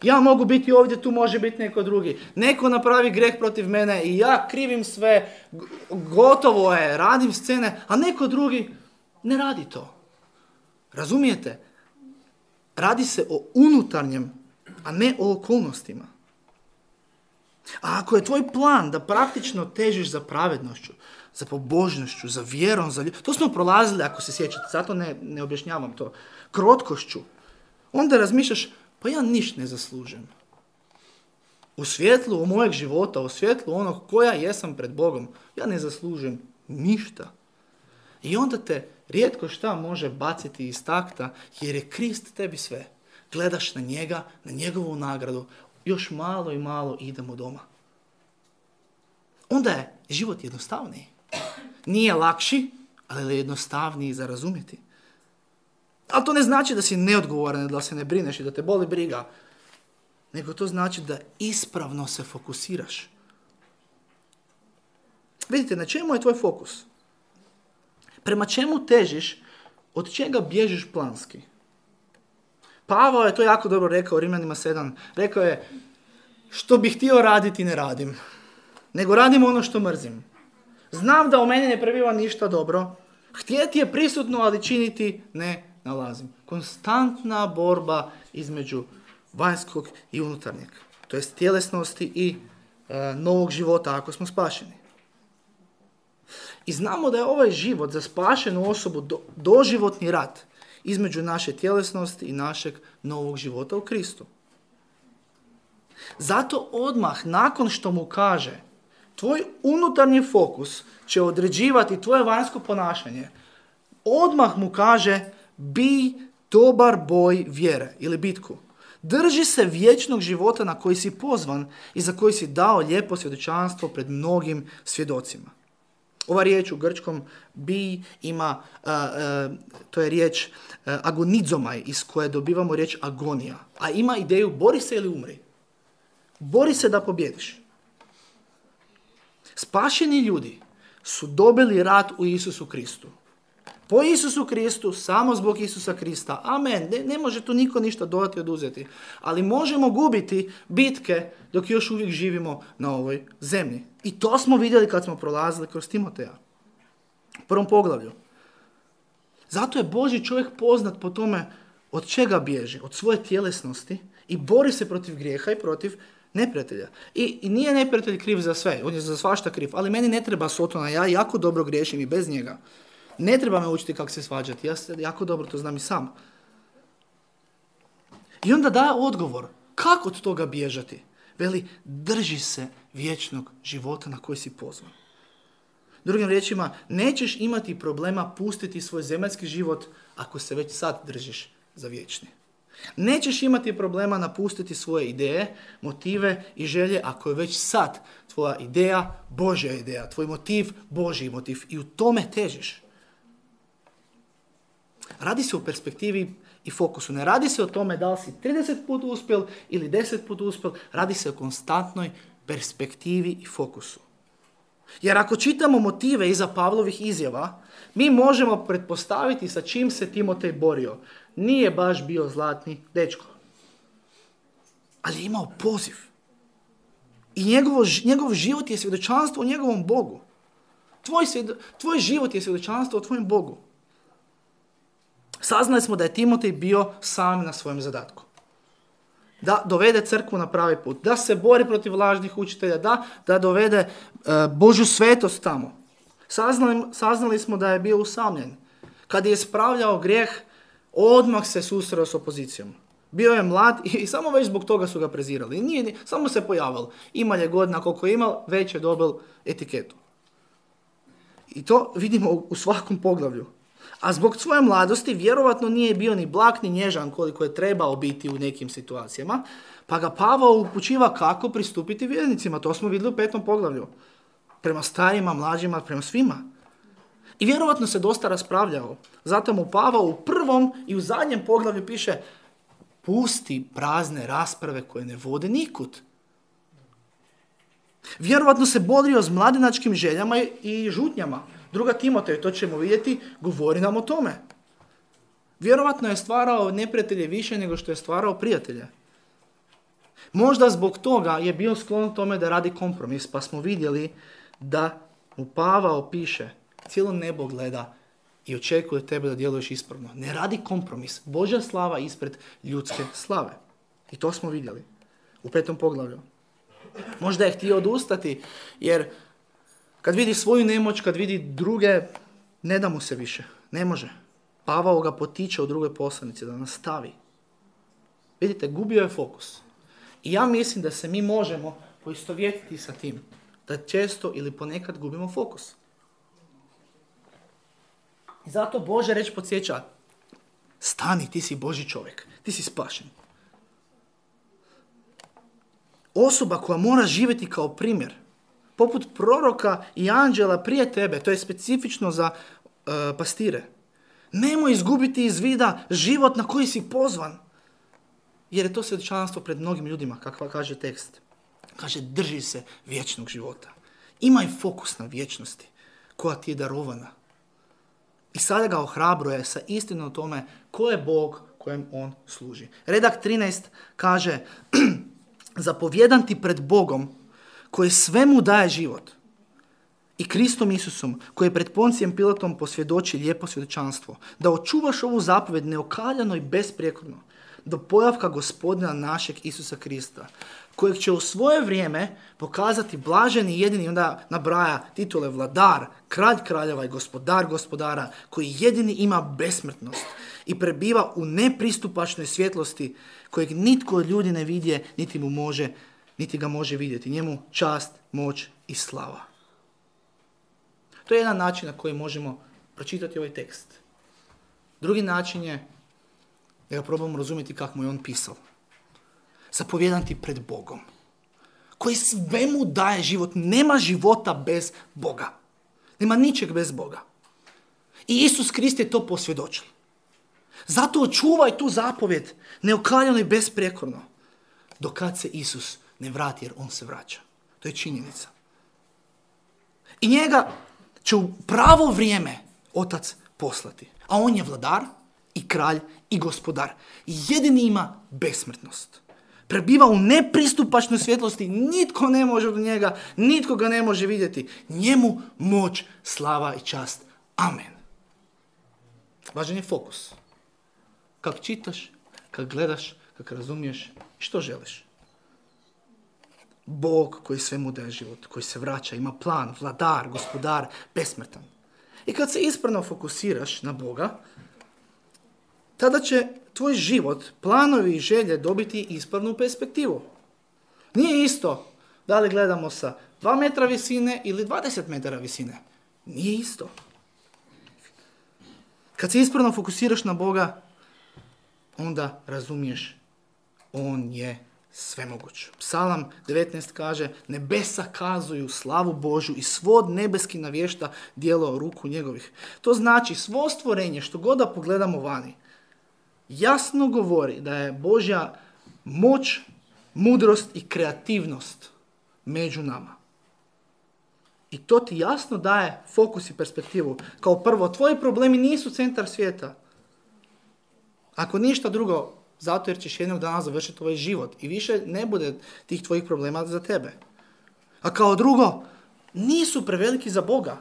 Ja mogu biti ovdje, tu može biti neko drugi. Neko napravi greh protiv mene i ja krivim sve, gotovo je, radim scene, a neko drugi ne radi to. Razumijete? Radi se o unutarnjem, a ne o okolnostima. A ako je tvoj plan da praktično težiš za pravednošću, za pobožnošću, za vjerom, za To smo prolazili, ako se sjećate, zato ne, ne objašnjavam to. Krotkošću. Onda razmišljaš, pa ja niš ne zaslužujem. U svjetlu mojeg života, u svjetlu onog koja jesam pred Bogom, ja ne zaslužujem ništa. I onda te rijetko šta može baciti iz takta, jer je Krist tebi sve. Gledaš na njega, na njegovu nagradu, još malo i malo idemo doma. Onda je život jednostavniji. Nije lakši, ali je jednostavniji za razumjeti. Ali to ne znači da si neodgovoran, da se ne brineš i da te boli briga. Nego to znači da ispravno se fokusiraš. Vidite, na čemu je tvoj fokus? Prema čemu težiš, od čega bježiš planski? Pavao je to jako dobro rekao u Rimljanima 7. Rekao je, što bih htio raditi ne radim, nego radim ono što mrzim. Znam da u meni ne prebiva ništa dobro. Htjeti je prisutno, ali činiti ne nalazim. Konstantna borba između vanjskog i unutarnjeg. To jest tjelesnosti i e, novog života ako smo spašeni. I znamo da je ovaj život za spašenu osobu do, doživotni rat između naše tjelesnosti i našeg novog života u Kristu. Zato odmah, nakon što mu kaže, tvoj unutarnji fokus će određivati tvoje vanjsko ponašanje, odmah mu kaže, bi dobar boj vjere ili bitku. Drži se vječnog života na koji si pozvan i za koji si dao lijepo svjedočanstvo pred mnogim svjedocima. Ova riječ u grčkom bi ima, to je riječ agonizomaj iz koje dobivamo riječ agonija. A ima ideju bori se ili umri. Bori se da pobjediš. Spašeni ljudi su dobili rat u Isusu Kristu. Po Isusu Kristu, samo zbog Isusa Krista. Amen. Ne, ne može tu niko ništa dodati oduzeti. Ali možemo gubiti bitke dok još uvijek živimo na ovoj zemlji. I to smo vidjeli kad smo prolazili kroz Timoteja. U prvom poglavlju. Zato je Boži čovjek poznat po tome od čega bježi, od svoje tjelesnosti i bori se protiv grijeha i protiv neprijatelja. I, I nije neprijatelj kriv za sve, on je za svašta kriv, ali meni ne treba Sotona, ja jako dobro griješim i bez njega. Ne treba me učiti kako se svađati, ja se jako dobro to znam i sam. I onda daje odgovor, kako od toga bježati? Veli, drži se vječnog života na koji si pozvan. Drugim riječima, nećeš imati problema pustiti svoj zemaljski život ako se već sad držiš za vječni. Nećeš imati problema napustiti svoje ideje, motive i želje ako je već sad tvoja ideja Božja ideja, tvoj motiv Božji motiv i u tome težiš. Radi se o perspektivi i fokusu. Ne radi se o tome da li si 30 put uspjel ili 10 put uspjel, radi se o konstantnoj perspektivi i fokusu. Jer ako čitamo motive iza Pavlovih izjava, mi možemo pretpostaviti sa čim se Timotej borio. Nije baš bio zlatni dečko. Ali je imao poziv. I njegovo, njegov život je svjedočanstvo o njegovom Bogu. Tvoj, tvoj život je svjedočanstvo o tvojem Bogu. Saznali smo da je Timotej bio sam na svojem zadatku. Da dovede crkvu na pravi put, da se bori protiv lažnih učitelja, da, da dovede e, Božju svetost tamo. Saznali, saznali smo da je bio usamljen. Kad je ispravljao grijeh, odmah se susreo s opozicijom. Bio je mlad i, samo već zbog toga su ga prezirali. Nije, samo se pojavilo. Ima je godina koliko je imao, već je dobil etiketu. I to vidimo u svakom poglavlju. A zbog svoje mladosti vjerovatno nije bio ni blag ni nježan koliko je trebao biti u nekim situacijama, pa ga Pavao upućiva kako pristupiti vjernicima. To smo vidjeli u petom poglavlju. Prema starima, mlađima, prema svima. I vjerovatno se dosta raspravljao. Zato mu Pavao u prvom i u zadnjem poglavlju piše pusti prazne rasprave koje ne vode nikud. Vjerovatno se borio s mladinačkim željama i žutnjama. Druga Timotej, to ćemo vidjeti, govori nam o tome. Vjerovatno je stvarao neprijatelje više nego što je stvarao prijatelje. Možda zbog toga je bio sklon tome da radi kompromis, pa smo vidjeli da mu Pavao piše, cijelo nebo gleda i očekuje tebe da djeluješ ispravno. Ne radi kompromis. Božja slava ispred ljudske slave. I to smo vidjeli u petom poglavlju. Možda je htio odustati, jer kad vidi svoju nemoć, kad vidi druge, ne da mu se više. Ne može. Pavao ga potiče u drugoj poslanici da nastavi. Vidite, gubio je fokus. I ja mislim da se mi možemo poistovjetiti sa tim. Da često ili ponekad gubimo fokus. I zato Bože reč podsjeća, stani, ti si Boži čovjek, ti si spašen. Osoba koja mora živjeti kao primjer, poput proroka i anđela prije tebe, to je specifično za uh, pastire. Nemoj izgubiti iz vida život na koji si pozvan. Jer je to svjedočanstvo pred mnogim ljudima, kakva kaže tekst. Kaže, drži se vječnog života. Imaj fokus na vječnosti koja ti je darovana. I sada ga ohrabruje sa istinom o tome ko je Bog kojem on služi. Redak 13 kaže, zapovjedan ti pred Bogom koji svemu daje život. I Kristom Isusom, koji je pred Poncijem Pilatom posvjedoči lijepo svjedočanstvo, da očuvaš ovu zapovjed neokaljano i besprijekorno, do pojavka gospodina našeg Isusa Krista, kojeg će u svoje vrijeme pokazati blaženi jedini, onda nabraja titule vladar, kralj kraljeva i gospodar gospodara, koji jedini ima besmrtnost i prebiva u nepristupačnoj svjetlosti kojeg nitko od ljudi ne vidje, niti mu može niti ga može vidjeti. Njemu čast, moć i slava. To je jedan način na koji možemo pročitati ovaj tekst. Drugi način je da ga probamo razumjeti kako mu je on pisao. Zapovjedan ti pred Bogom. Koji svemu daje život. Nema života bez Boga. Nema ničeg bez Boga. I Isus Krist je to posvjedočio. Zato očuvaj tu zapovjed neokaljano i besprekorno. Dokad se Isus ne vrati jer on se vraća. To je činjenica. I njega će u pravo vrijeme otac poslati. A on je vladar i kralj i gospodar. Jedini ima besmrtnost. Prebiva u nepristupačnoj svjetlosti, nitko ne može do njega, nitko ga ne može vidjeti. Njemu moć, slava i čast. Amen. Važan je fokus. Kako čitaš, kako gledaš, kako razumiješ i što želiš. Bog koji svemu daje život, koji se vraća, ima plan, vladar, gospodar, besmrtan. I kad se ispravno fokusiraš na Boga, tada će tvoj život, planovi i želje dobiti ispravnu perspektivu. Nije isto da li gledamo sa 2 metra visine ili 20 metara visine. Nije isto. Kad se ispravno fokusiraš na Boga, onda razumiješ On je svemoguć. Psalam 19 kaže, nebesa kazuju slavu Božu i svod nebeski navješta dijelo ruku njegovih. To znači svo stvorenje, što god da pogledamo vani, jasno govori da je Božja moć, mudrost i kreativnost među nama. I to ti jasno daje fokus i perspektivu. Kao prvo, tvoji problemi nisu centar svijeta. Ako ništa drugo, zato jer ćeš jednog dana završiti ovaj život i više ne bude tih tvojih problema za tebe. A kao drugo, nisu preveliki za Boga.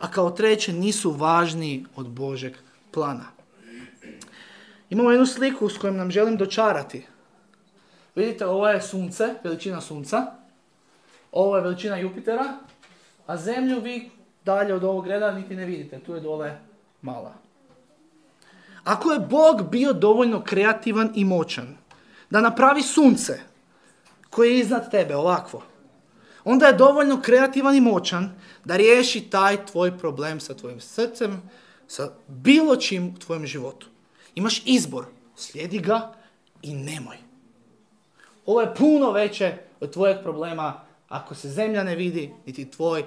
A kao treće, nisu važniji od Božeg plana. Imamo jednu sliku s kojom nam želim dočarati. Vidite, ovo je sunce, veličina sunca. Ovo je veličina Jupitera. A zemlju vi dalje od ovog reda niti ne vidite. Tu je dole mala. Ako je Bog bio dovoljno kreativan i moćan da napravi sunce koje je iznad tebe ovakvo, onda je dovoljno kreativan i moćan da riješi taj tvoj problem sa tvojim srcem, sa bilo čim u tvojem životu. Imaš izbor, slijedi ga i nemoj. Ovo je puno veće od tvojeg problema ako se zemlja ne vidi, niti tvoj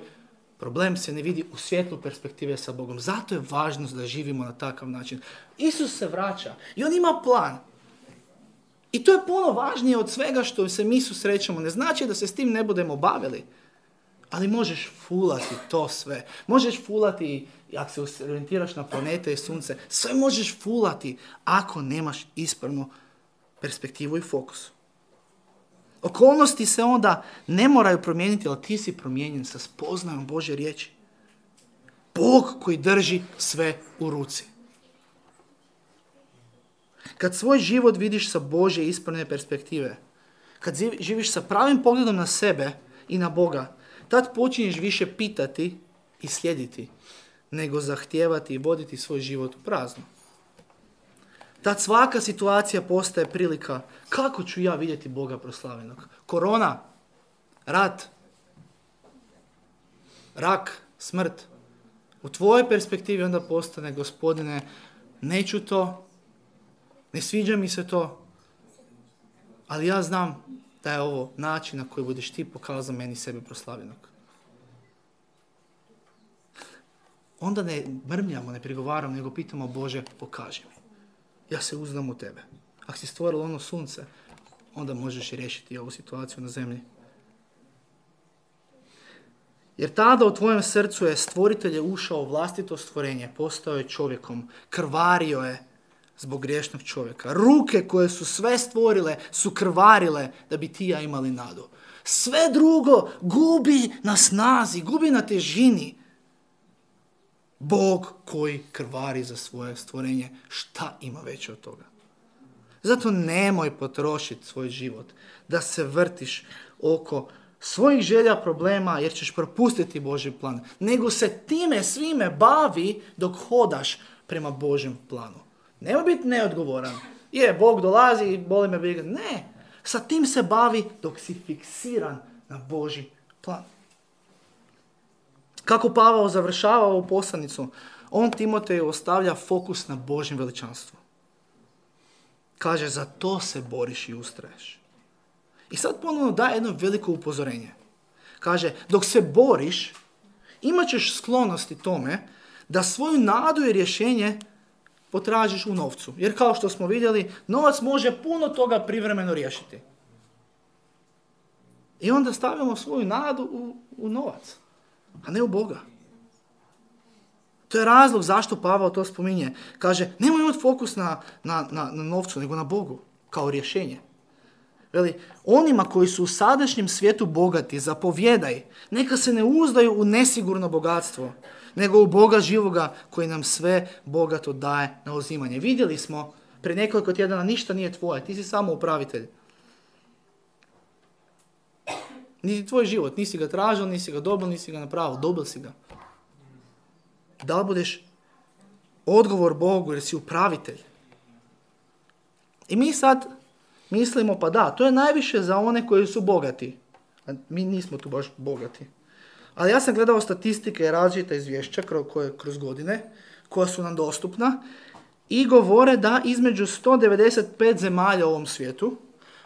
problem se ne vidi u svjetlu perspektive sa Bogom. Zato je važnost da živimo na takav način. Isus se vraća i on ima plan. I to je puno važnije od svega što se mi susrećemo. Ne znači da se s tim ne budemo bavili. Ali možeš fulati to sve. Možeš fulati, ako se orientiraš na planete i sunce, sve možeš fulati ako nemaš ispravnu perspektivu i fokus. Okolnosti se onda ne moraju promijeniti, ali ti si promijenjen sa spoznajom Bože riječi. Bog koji drži sve u ruci. Kad svoj život vidiš sa Bože ispravne perspektive, kad živiš sa pravim pogledom na sebe i na Boga, tad počinješ više pitati i slijediti, nego zahtijevati i voditi svoj život u prazno. Tad svaka situacija postaje prilika kako ću ja vidjeti Boga proslavenog. Korona, rat, rak, smrt. U tvojoj perspektivi onda postane, gospodine, neću to, ne sviđa mi se to, ali ja znam da je ovo način na koji budeš ti pokazao meni sebe proslavenog. Onda ne mrmljamo, ne prigovaramo, nego pitamo Bože, pokaži mi. Ja se uznam u tebe. Ako si stvorilo ono sunce, onda možeš i riješiti ovu situaciju na zemlji. Jer tada u tvojem srcu je stvoritelj ušao u vlastito stvorenje, postao je čovjekom, krvario je zbog griješnog čovjeka. Ruke koje su sve stvorile su krvarile da bi ti ja imali nadu. Sve drugo gubi na snazi, gubi na težini. Bog koji krvari za svoje stvorenje, šta ima veće od toga? Zato nemoj potrošiti svoj život da se vrtiš oko svojih želja problema jer ćeš propustiti Boži plan. Nego se time svime bavi dok hodaš prema Božjem planu. Nemoj biti neodgovoran. Je, Bog dolazi i boli me briga. Ne, sa tim se bavi dok si fiksiran na Boži plan. Kako Pavao završava ovu poslanicu? On Timoteju ostavlja fokus na Božjem veličanstvu. Kaže, za to se boriš i ustraješ. I sad ponovno daje jedno veliko upozorenje. Kaže, dok se boriš, imat ćeš sklonosti tome da svoju nadu i rješenje potražiš u novcu. Jer kao što smo vidjeli, novac može puno toga privremeno riješiti. I onda stavljamo svoju nadu u, u novac, a ne u Boga. To je razlog zašto Pavao to spominje. Kaže, nemoj imati fokus na, na, na, na novcu, nego na Bogu, kao rješenje. Veli, onima koji su u sadašnjem svijetu bogati, zapovjedaj, neka se ne uzdaju u nesigurno bogatstvo, nego u Boga živoga koji nam sve bogato daje na uzimanje. Vidjeli smo prije nekoliko tjedana ništa nije tvoje, ti si samo upravitelj. Niti tvoj život, nisi ga tražio, nisi ga dobio, nisi ga napravio, dobil si ga. Da li budeš odgovor Bogu jer si upravitelj? I mi sad mislimo, pa da, to je najviše za one koji su bogati. A mi nismo tu baš bogati. Ali ja sam gledao statistike i različita izvješća koje, kroz godine, koja su nam dostupna i govore da između 195 zemalja u ovom svijetu,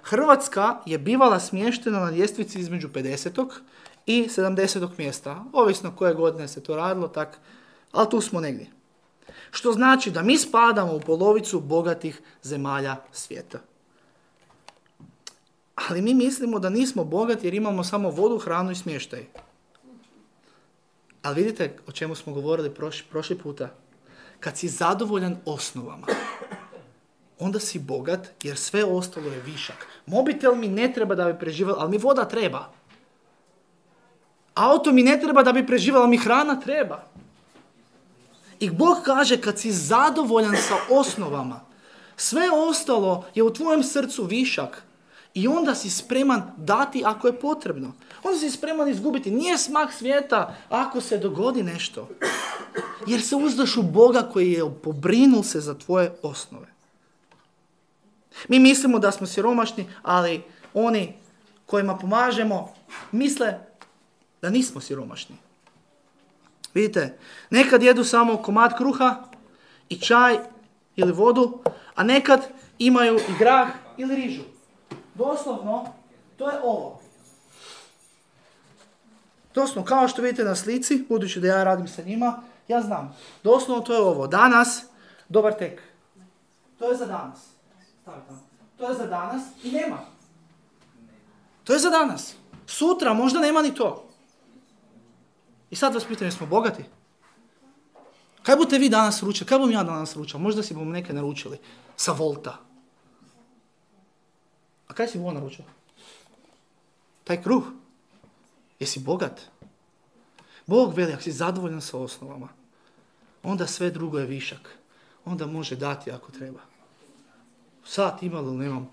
Hrvatska je bivala smještena na ljestvici između 50. i 70. mjesta. Ovisno koje godine se to radilo, tak, ali tu smo negdje. Što znači da mi spadamo u polovicu bogatih zemalja svijeta. Ali mi mislimo da nismo bogati jer imamo samo vodu, hranu i smještaj. Ali vidite o čemu smo govorili prošli, prošli puta. Kad si zadovoljan osnovama, onda si bogat jer sve ostalo je višak. Mobitel mi ne treba da bi preživio, ali mi voda treba. Auto mi ne treba da bi preživio, ali mi hrana treba. I Bog kaže kad si zadovoljan sa osnovama, sve ostalo je u tvojem srcu višak. I onda si spreman dati ako je potrebno. Onda si spreman izgubiti. Nije smak svijeta ako se dogodi nešto. Jer se uzdaš u Boga koji je pobrinul se za tvoje osnove. Mi mislimo da smo siromašni, ali oni kojima pomažemo misle da nismo siromašni. Vidite, nekad jedu samo komad kruha i čaj ili vodu, a nekad imaju i grah ili rižu. Doslovno, to je ovo. Doslovno, kao što vidite na slici, budući da ja radim sa njima, ja znam. Doslovno to je ovo. Danas, dobar tek. To je za danas. To je za danas i nema. To je za danas. Sutra možda nema ni to. I sad vas pitam, jesmo bogati? Kaj budete vi danas ručali? Kaj bom ja danas ručao? Možda si bom neke naručili. Sa Volta. A kaj si ovo naručio? Taj kruh. Jesi bogat? Bog veli, ako si zadovoljan sa osnovama, onda sve drugo je višak. Onda može dati ako treba. Sat ima ili nemam.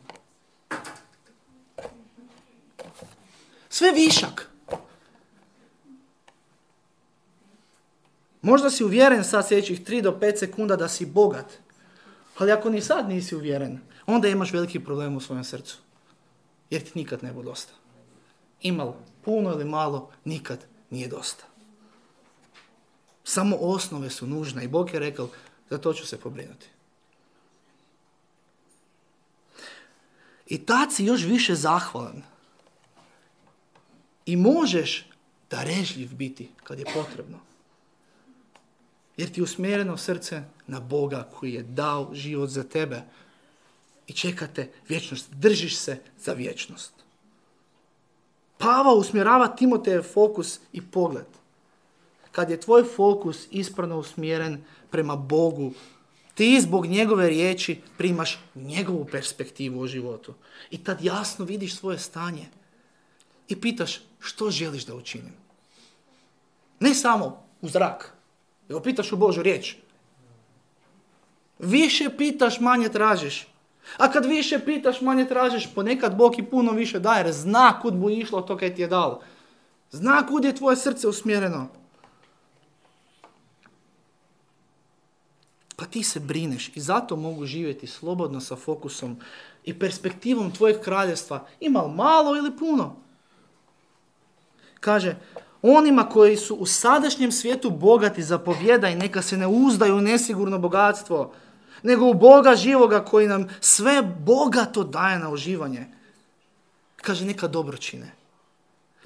Sve višak. Možda si uvjeren sad sljedećih 3 do 5 sekunda da si bogat. Ali ako ni sad nisi uvjeren, onda imaš veliki problem u svojem srcu. Jer ti nikad ne bude dosta. Imalo puno ili malo, nikad nije dosta. Samo osnove su nužne i Bog je rekao, za to ću se pobrinuti. I tad si još više zahvalan. I možeš darežljiv biti kad je potrebno. Jer ti je usmjereno srce na Boga koji je dao život za tebe. I čekate vječnost. Držiš se za vječnost. Pava usmjerava Timotejev fokus i pogled. Kad je tvoj fokus ispravno usmjeren prema Bogu, ti zbog njegove riječi primaš njegovu perspektivu u životu. I tad jasno vidiš svoje stanje. I pitaš što želiš da učinim. Ne samo u zrak, nego pitaš u Božu riječ. Više pitaš, manje tražiš. A kad više pitaš, manje tražiš, ponekad Bog i puno više daje, jer zna kud bu išlo to kaj ti je dalo. Zna kud je tvoje srce usmjereno. Pa ti se brineš i zato mogu živjeti slobodno sa fokusom i perspektivom tvojeg kraljevstva. Ima malo ili puno. Kaže, onima koji su u sadašnjem svijetu bogati zapovjedaj, neka se ne uzdaju u nesigurno bogatstvo, nego u Boga živoga koji nam sve bogato daje na uživanje. Kaže, neka dobro čine.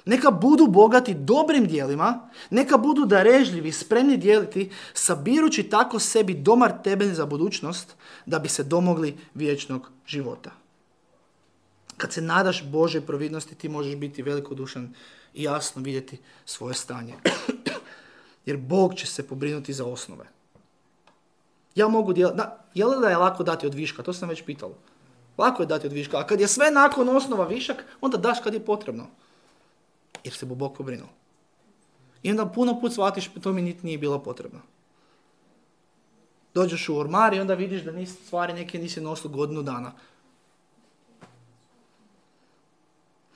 Neka budu bogati dobrim dijelima, neka budu darežljivi, spremni dijeliti, sabirući tako sebi domar tebe za budućnost, da bi se domogli vječnog života. Kad se nadaš Božoj providnosti, ti možeš biti velikodušan i jasno vidjeti svoje stanje. Jer Bog će se pobrinuti za osnove. Ja mogu djel... je li da je lako dati od viška? To sam već pitao. Lako je dati od viška. A kad je sve nakon osnova višak, onda daš kad je potrebno. Jer se Bog pobrinuo. I onda puno put shvatiš, to mi niti nije bilo potrebno. Dođeš u ormar i onda vidiš da nisi stvari neke nisi nosio godinu dana.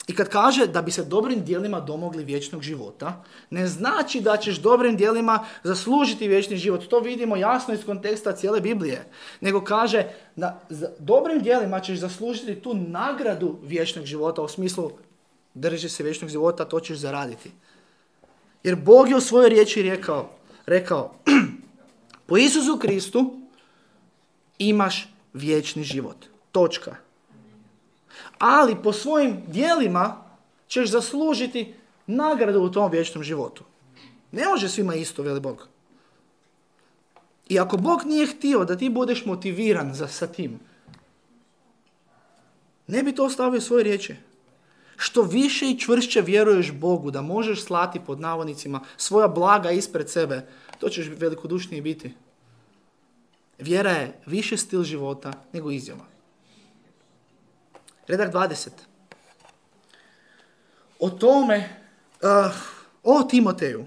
I kad kaže da bi se dobrim dijelima domogli vječnog života, ne znači da ćeš dobrim dijelima zaslužiti vječni život. To vidimo jasno iz konteksta cijele Biblije. Nego kaže da dobrim dijelima ćeš zaslužiti tu nagradu vječnog života u smislu drži se vječnog života, to ćeš zaraditi. Jer Bog je u svojoj riječi rekao, rekao po Isusu Kristu imaš vječni život. Točka ali po svojim dijelima ćeš zaslužiti nagradu u tom vječnom životu. Ne može svima isto, veli Bog. I ako Bog nije htio da ti budeš motiviran za, sa tim, ne bi to ostavio svoje riječi. Što više i čvršće vjeruješ Bogu da možeš slati pod navodnicima svoja blaga ispred sebe, to ćeš velikodušniji biti. Vjera je više stil života nego izjava. Redak 20. O tome, uh, o Timoteju,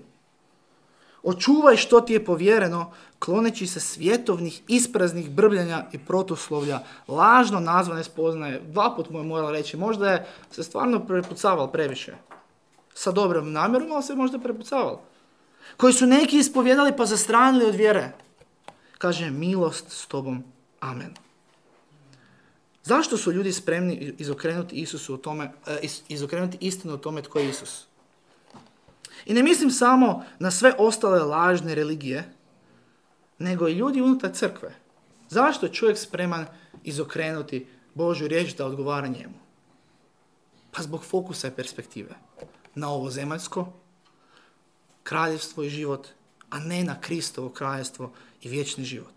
očuvaj što ti je povjereno, kloneći se svjetovnih ispraznih brbljanja i protoslovlja, lažno nazvane spoznaje. Dva put mu je morala reći, možda je se stvarno prepucaval previše. Sa dobrom namjerom, ali se možda prepucaval. Koji su neki ispovjedali pa zastranili od vjere. Kaže, milost s tobom. Amen. Zašto su ljudi spremni izokrenuti Isusu o tome, e, izokrenuti istinu o tome tko je Isus? I ne mislim samo na sve ostale lažne religije, nego i ljudi unutar crkve. Zašto je čovjek spreman izokrenuti Božju riječ da odgovara njemu? Pa zbog fokusa i perspektive. Na ovo zemaljsko, kraljevstvo i život, a ne na Kristovo kraljevstvo i vječni život.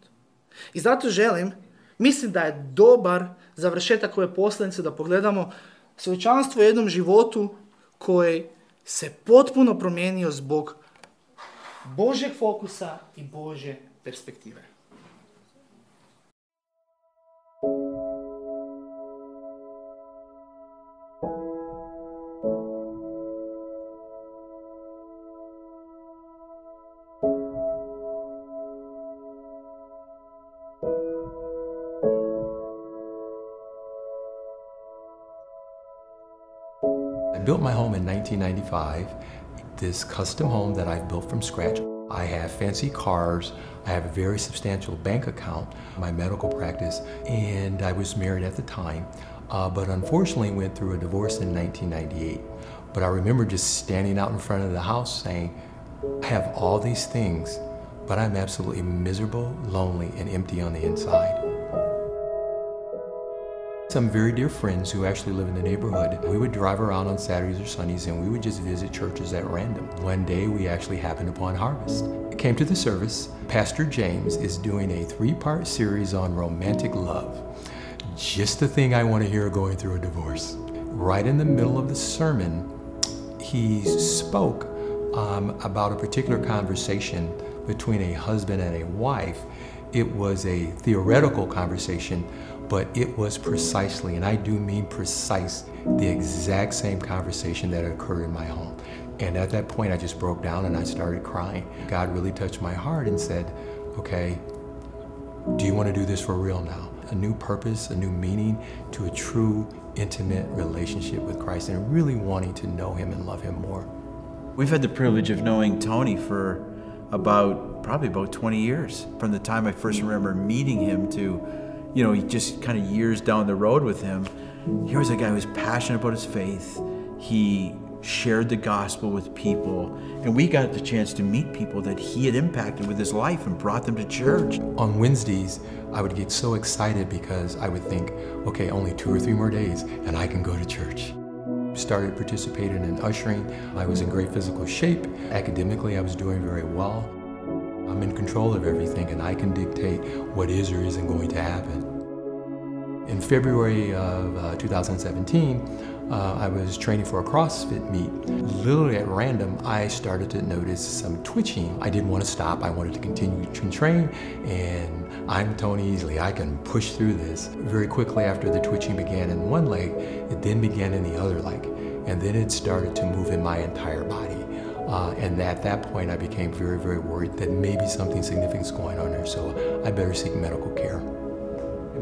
I zato želim Mislim da je dobar završetak ove poslanice da pogledamo svjećanstvo u jednom životu koji se potpuno promijenio zbog Božeg fokusa i Bože perspektive. Home in 1995, this custom home that I've built from scratch. I have fancy cars, I have a very substantial bank account, my medical practice, and I was married at the time, uh, but unfortunately went through a divorce in 1998. But I remember just standing out in front of the house saying, I have all these things, but I'm absolutely miserable, lonely, and empty on the inside. Some very dear friends who actually live in the neighborhood, we would drive around on Saturdays or Sundays and we would just visit churches at random. One day we actually happened upon Harvest. Came to the service. Pastor James is doing a three part series on romantic love. Just the thing I want to hear going through a divorce. Right in the middle of the sermon, he spoke um, about a particular conversation between a husband and a wife. It was a theoretical conversation but it was precisely, and I do mean precise, the exact same conversation that occurred in my home. And at that point, I just broke down and I started crying. God really touched my heart and said, okay, do you want to do this for real now? A new purpose, a new meaning to a true, intimate relationship with Christ and really wanting to know Him and love Him more. We've had the privilege of knowing Tony for about probably about 20 years from the time I first remember meeting him to you know, he just kind of years down the road with him, here was a guy who was passionate about his faith. He shared the gospel with people, and we got the chance to meet people that he had impacted with his life and brought them to church. On Wednesdays, I would get so excited because I would think, okay, only two or three more days, and I can go to church. Started participating in ushering. I was in great physical shape. Academically, I was doing very well. I'm in control of everything and I can dictate what is or isn't going to happen. In February of uh, 2017, uh, I was training for a CrossFit meet. Literally at random, I started to notice some twitching. I didn't want to stop. I wanted to continue to train, and I'm Tony Easley. I can push through this. Very quickly after the twitching began in one leg, it then began in the other leg, and then it started to move in my entire body. Uh, and at that point, I became very, very worried that maybe something significant is going on there, so I better seek medical care.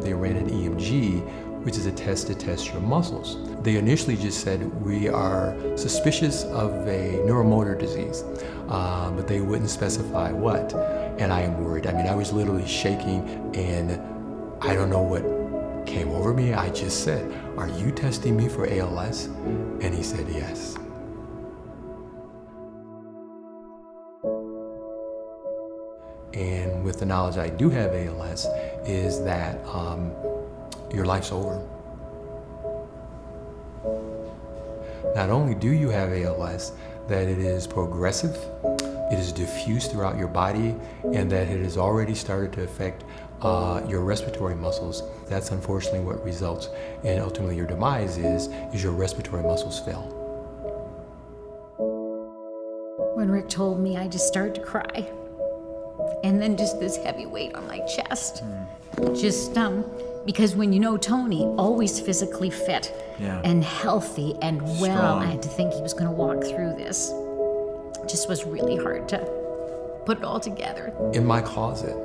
They ran an EMG, which is a test to test your muscles. They initially just said, We are suspicious of a neuromotor disease, uh, but they wouldn't specify what. And I am worried. I mean, I was literally shaking, and I don't know what came over me. I just said, Are you testing me for ALS? And he said, Yes. And with the knowledge I do have ALS, is that um, your life's over. Not only do you have ALS, that it is progressive, it is diffuse throughout your body, and that it has already started to affect uh, your respiratory muscles. That's unfortunately what results in ultimately your demise is, is your respiratory muscles fail. When Rick told me, I just started to cry. And then just this heavy weight on my chest. Just um, because when you know Tony, always physically fit Yeah. and healthy and well, Strong. I had to think he was going to walk through this. Just was really hard to put it all together. in my closet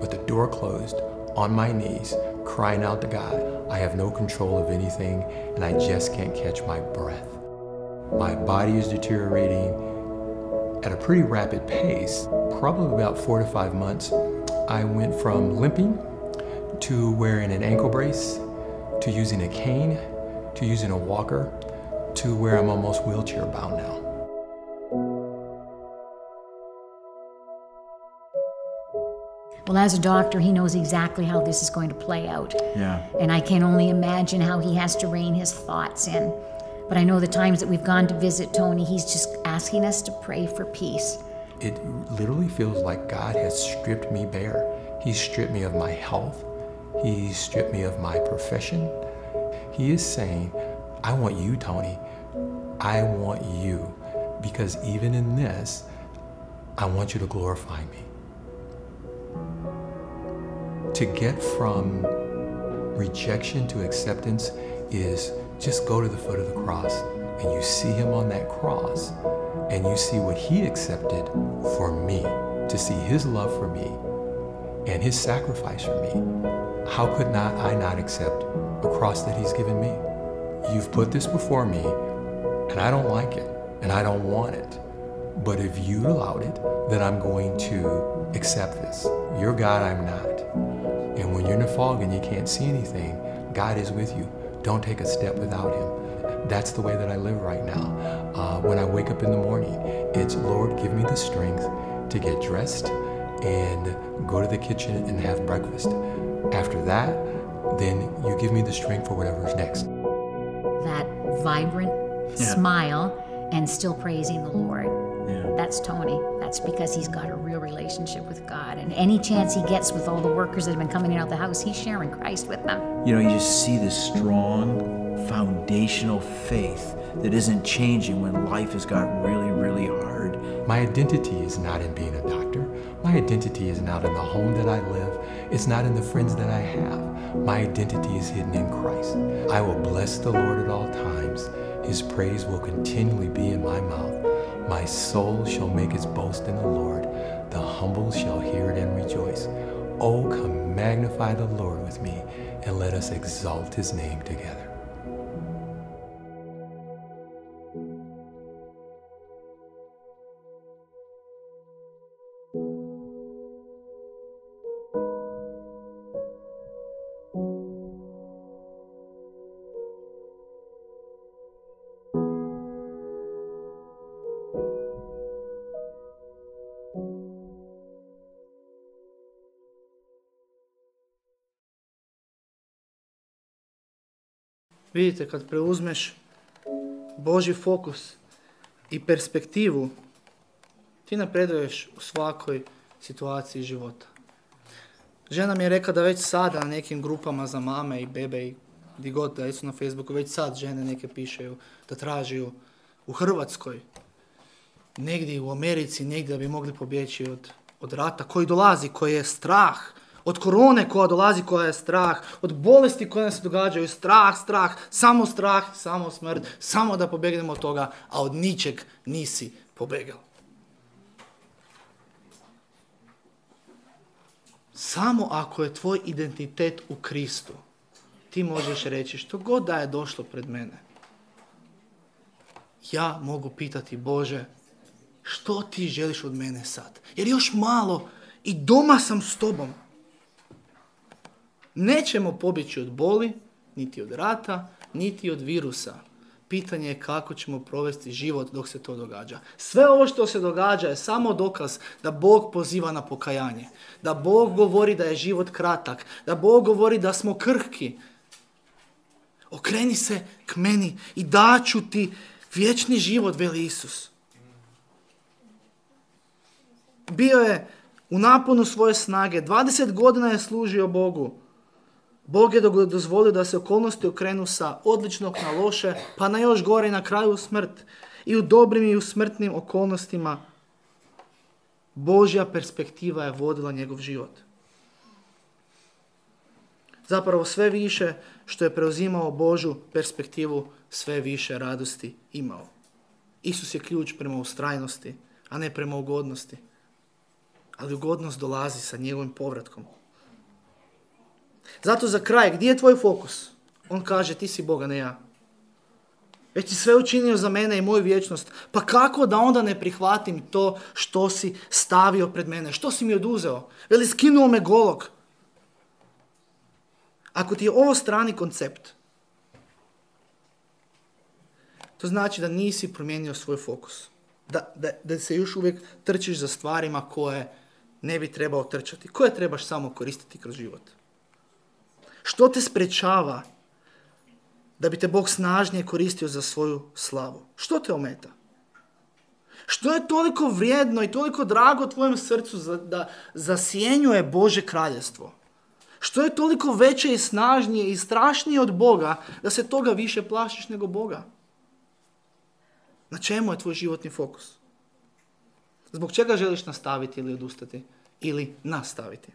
with the door closed, on my knees, crying out to God, I have no control of anything and I just can't catch my breath. My body is deteriorating at a pretty rapid pace. Probably about four to five months, I went from limping to wearing an ankle brace to using a cane to using a walker to where I'm almost wheelchair bound now. Well, as a doctor, he knows exactly how this is going to play out. Yeah. And I can only imagine how he has to rein his thoughts in. But I know the times that we've gone to visit Tony, he's just asking us to pray for peace. It literally feels like God has stripped me bare. He's stripped me of my health. He's stripped me of my profession. He is saying, I want you, Tony. I want you. Because even in this, I want you to glorify me. To get from rejection to acceptance is just go to the foot of the cross and you see him on that cross and you see what he accepted for me, to see his love for me and his sacrifice for me. How could not I not accept a cross that he's given me? You've put this before me and I don't like it and I don't want it. But if you allowed it, then I'm going to accept this. You're God, I'm not. And when you're in a fog and you can't see anything, God is with you. Don't take a step without Him. That's the way that I live right now. Uh, when I wake up in the morning, it's Lord, give me the strength to get dressed and go to the kitchen and have breakfast. After that, then you give me the strength for whatever's next. That vibrant Yeah. smile and still praising the Lord. Yeah. That's Tony. That's because he's got a real relationship with God. And any chance he gets with all the workers that have been coming in and out the house, he's sharing Christ with them. You know, you just see this strong foundational faith that isn't changing when life has got really, really hard. My identity is not in being a doctor. My identity is not in the home that I live. It's not in the friends that I have. My identity is hidden in Christ. I will bless the Lord at all times. His praise will continually be in my mouth. My soul shall make its boast in the Lord. The humble shall hear it and rejoice. Oh, come magnify the Lord with me, and let us exalt his name together. Vidite, kad preuzmeš Boži fokus i perspektivu, ti napreduješ u svakoj situaciji života. Žena mi je rekla da već sada na nekim grupama za mame i bebe i di god da su na Facebooku, već sad žene neke pišeju da tražiju u Hrvatskoj, negdje u Americi, negdje da bi mogli pobjeći od, od rata koji dolazi, koji je strah, od korone koja dolazi, koja je strah, od bolesti koje nam se događaju, strah, strah, samo strah, samo smrt, samo da pobjegnemo od toga, a od ničeg nisi pobegao. Samo ako je tvoj identitet u Kristu, ti možeš reći što god da je došlo pred mene. Ja mogu pitati Bože, što ti želiš od mene sad? Jer još malo i doma sam s tobom. Nećemo pobjeći od boli, niti od rata, niti od virusa. Pitanje je kako ćemo provesti život dok se to događa. Sve ovo što se događa je samo dokaz da Bog poziva na pokajanje. Da Bog govori da je život kratak. Da Bog govori da smo krhki. Okreni se k meni i daću ti vječni život, veli Isus. Bio je u naponu svoje snage, 20 godina je služio Bogu. Bog je dozvolio da se okolnosti okrenu sa odličnog na loše, pa na još gore i na kraju smrt. I u dobrim i u smrtnim okolnostima Božja perspektiva je vodila njegov život. Zapravo sve više što je preuzimao Božu perspektivu, sve više radosti imao. Isus je ključ prema ustrajnosti, a ne prema ugodnosti. Ali ugodnost dolazi sa njegovim povratkom. Zato za kraj, gdje je tvoj fokus? On kaže, ti si Boga, ne ja. Već si sve učinio za mene i moju vječnost. Pa kako da onda ne prihvatim to što si stavio pred mene? Što si mi oduzeo? Veli skinuo me golog. Ako ti je ovo strani koncept, to znači da nisi promijenio svoj fokus. Da, da, da se još uvijek trčiš za stvarima koje ne bi trebao trčati. Koje trebaš samo koristiti kroz život. Što te sprečava da bi te Bog snažnije koristio za svoju slavu? Što te ometa? Što je toliko vrijedno i toliko drago tvojem srcu da zasjenjuje Bože kraljestvo? Što je toliko veće i snažnije i strašnije od Boga da se toga više plašiš nego Boga? Na čemu je tvoj životni fokus? Zbog čega želiš nastaviti ili odustati? Ili nastaviti?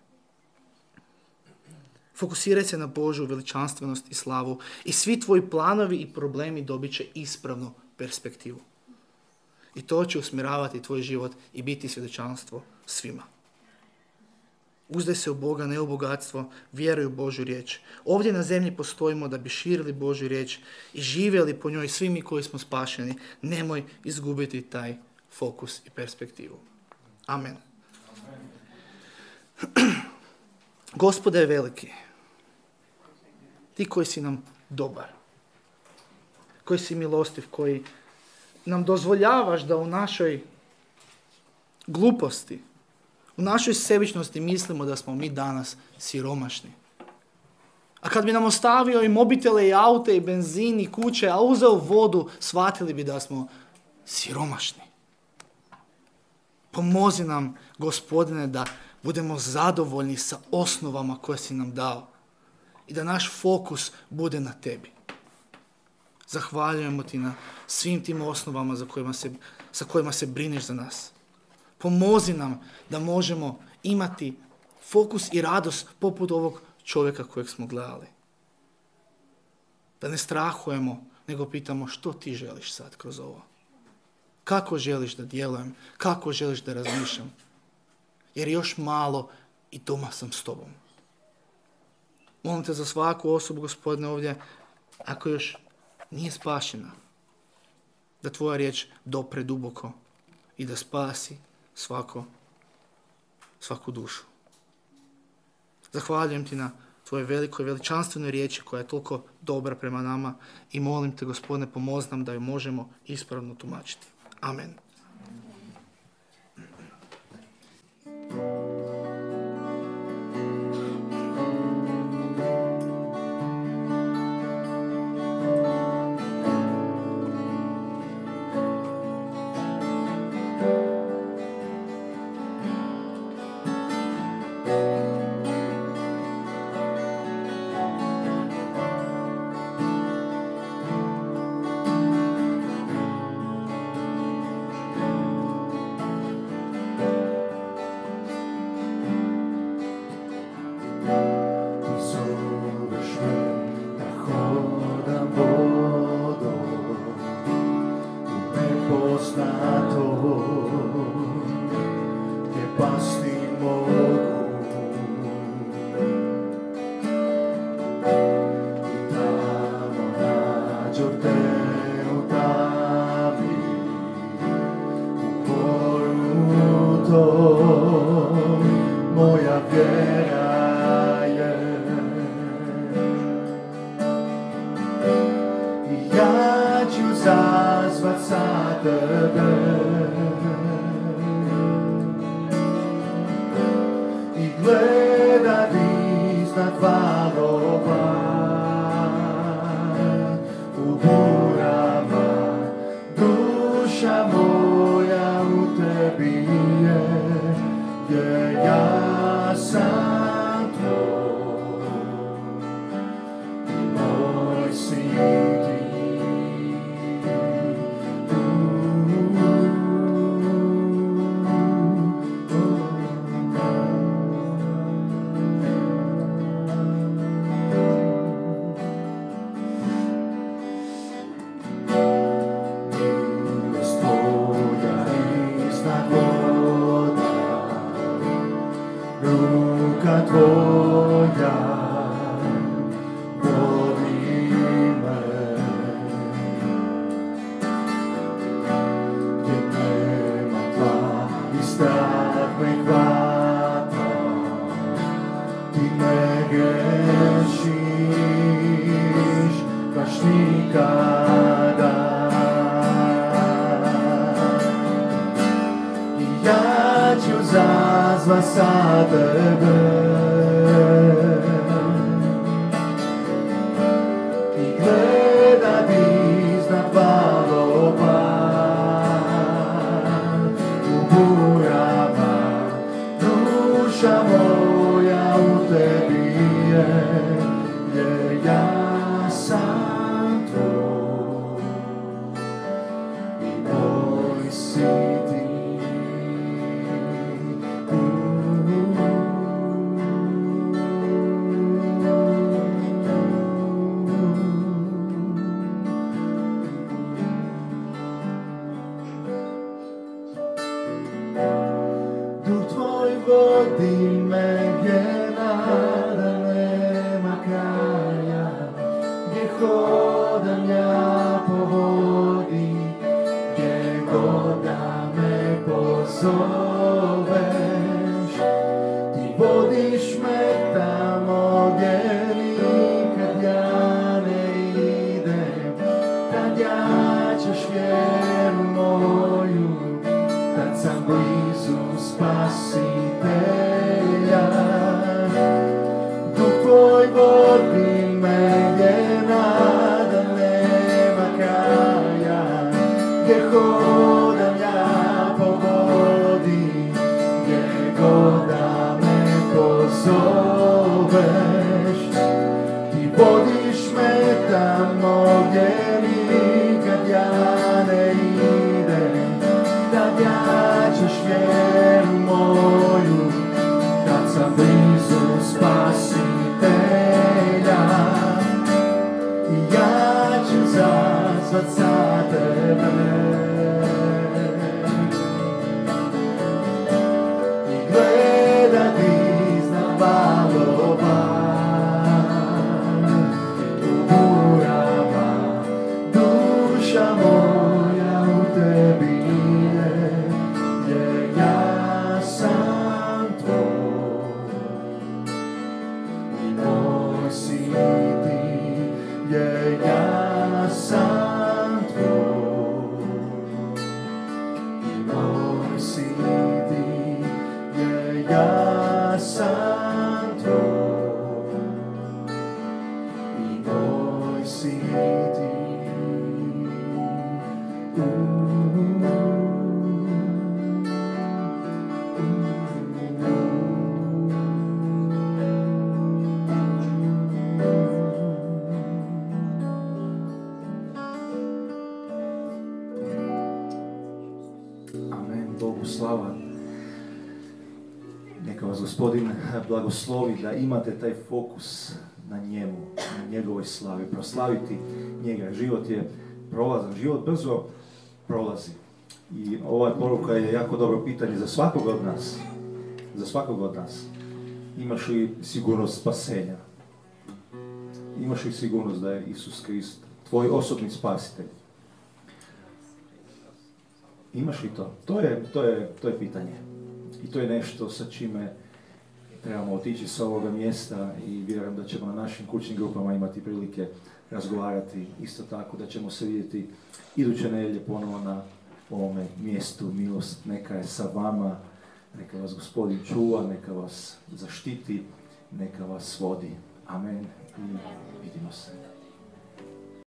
Fokusiraj se na Božu veličanstvenost i slavu i svi tvoji planovi i problemi dobit će ispravnu perspektivu. I to će usmjeravati tvoj život i biti svjedočanstvo svima. Uzdaj se u Boga, ne u bogatstvo, vjeruj u Božju riječ. Ovdje na zemlji postojimo da bi širili Božju riječ i živjeli po njoj svi mi koji smo spašeni. Nemoj izgubiti taj fokus i perspektivu. Amen. Gospode je veliki ti koji si nam dobar, koji si milostiv, koji nam dozvoljavaš da u našoj gluposti, u našoj sebičnosti mislimo da smo mi danas siromašni. A kad bi nam ostavio i mobitele i aute i benzin i kuće, a uzeo vodu, shvatili bi da smo siromašni. Pomozi nam, gospodine, da budemo zadovoljni sa osnovama koje si nam dao i da naš fokus bude na tebi. Zahvaljujemo ti na svim tim osnovama za kojima se, sa kojima se brineš za nas. Pomozi nam da možemo imati fokus i radost poput ovog čovjeka kojeg smo gledali. Da ne strahujemo, nego pitamo što ti želiš sad kroz ovo. Kako želiš da djelujem? Kako želiš da razmišljam? Jer još malo i doma sam s tobom. Molim te za svaku osobu, gospodine, ovdje, ako još nije spašena, da tvoja riječ dopre duboko i da spasi svako, svaku dušu. Zahvaljujem ti na tvoje velikoj veličanstvenoj riječi koja je toliko dobra prema nama i molim te, gospodine, pomozi nam da ju možemo ispravno tumačiti. Amen. Da imate taj fokus na njemu, na njegovoj slavi, proslaviti njega. Život je prolazan, život brzo prolazi. I ova poruka je jako dobro pitanje za svakog od nas. Za svakog od nas. Imaš li sigurnost spasenja? Imaš li sigurnost da je Isus Krist tvoj osobni spasitelj? Imaš li to? To je, to je, to je pitanje. I to je nešto sa čime trebamo otići sa ovoga mjesta i vjerujem da ćemo na našim kućnim grupama imati prilike razgovarati isto tako, da ćemo se vidjeti iduće nedjelje ponovo na ovome mjestu. Milost neka je sa vama, neka vas gospodin čuva, neka vas zaštiti, neka vas vodi. Amen i vidimo se.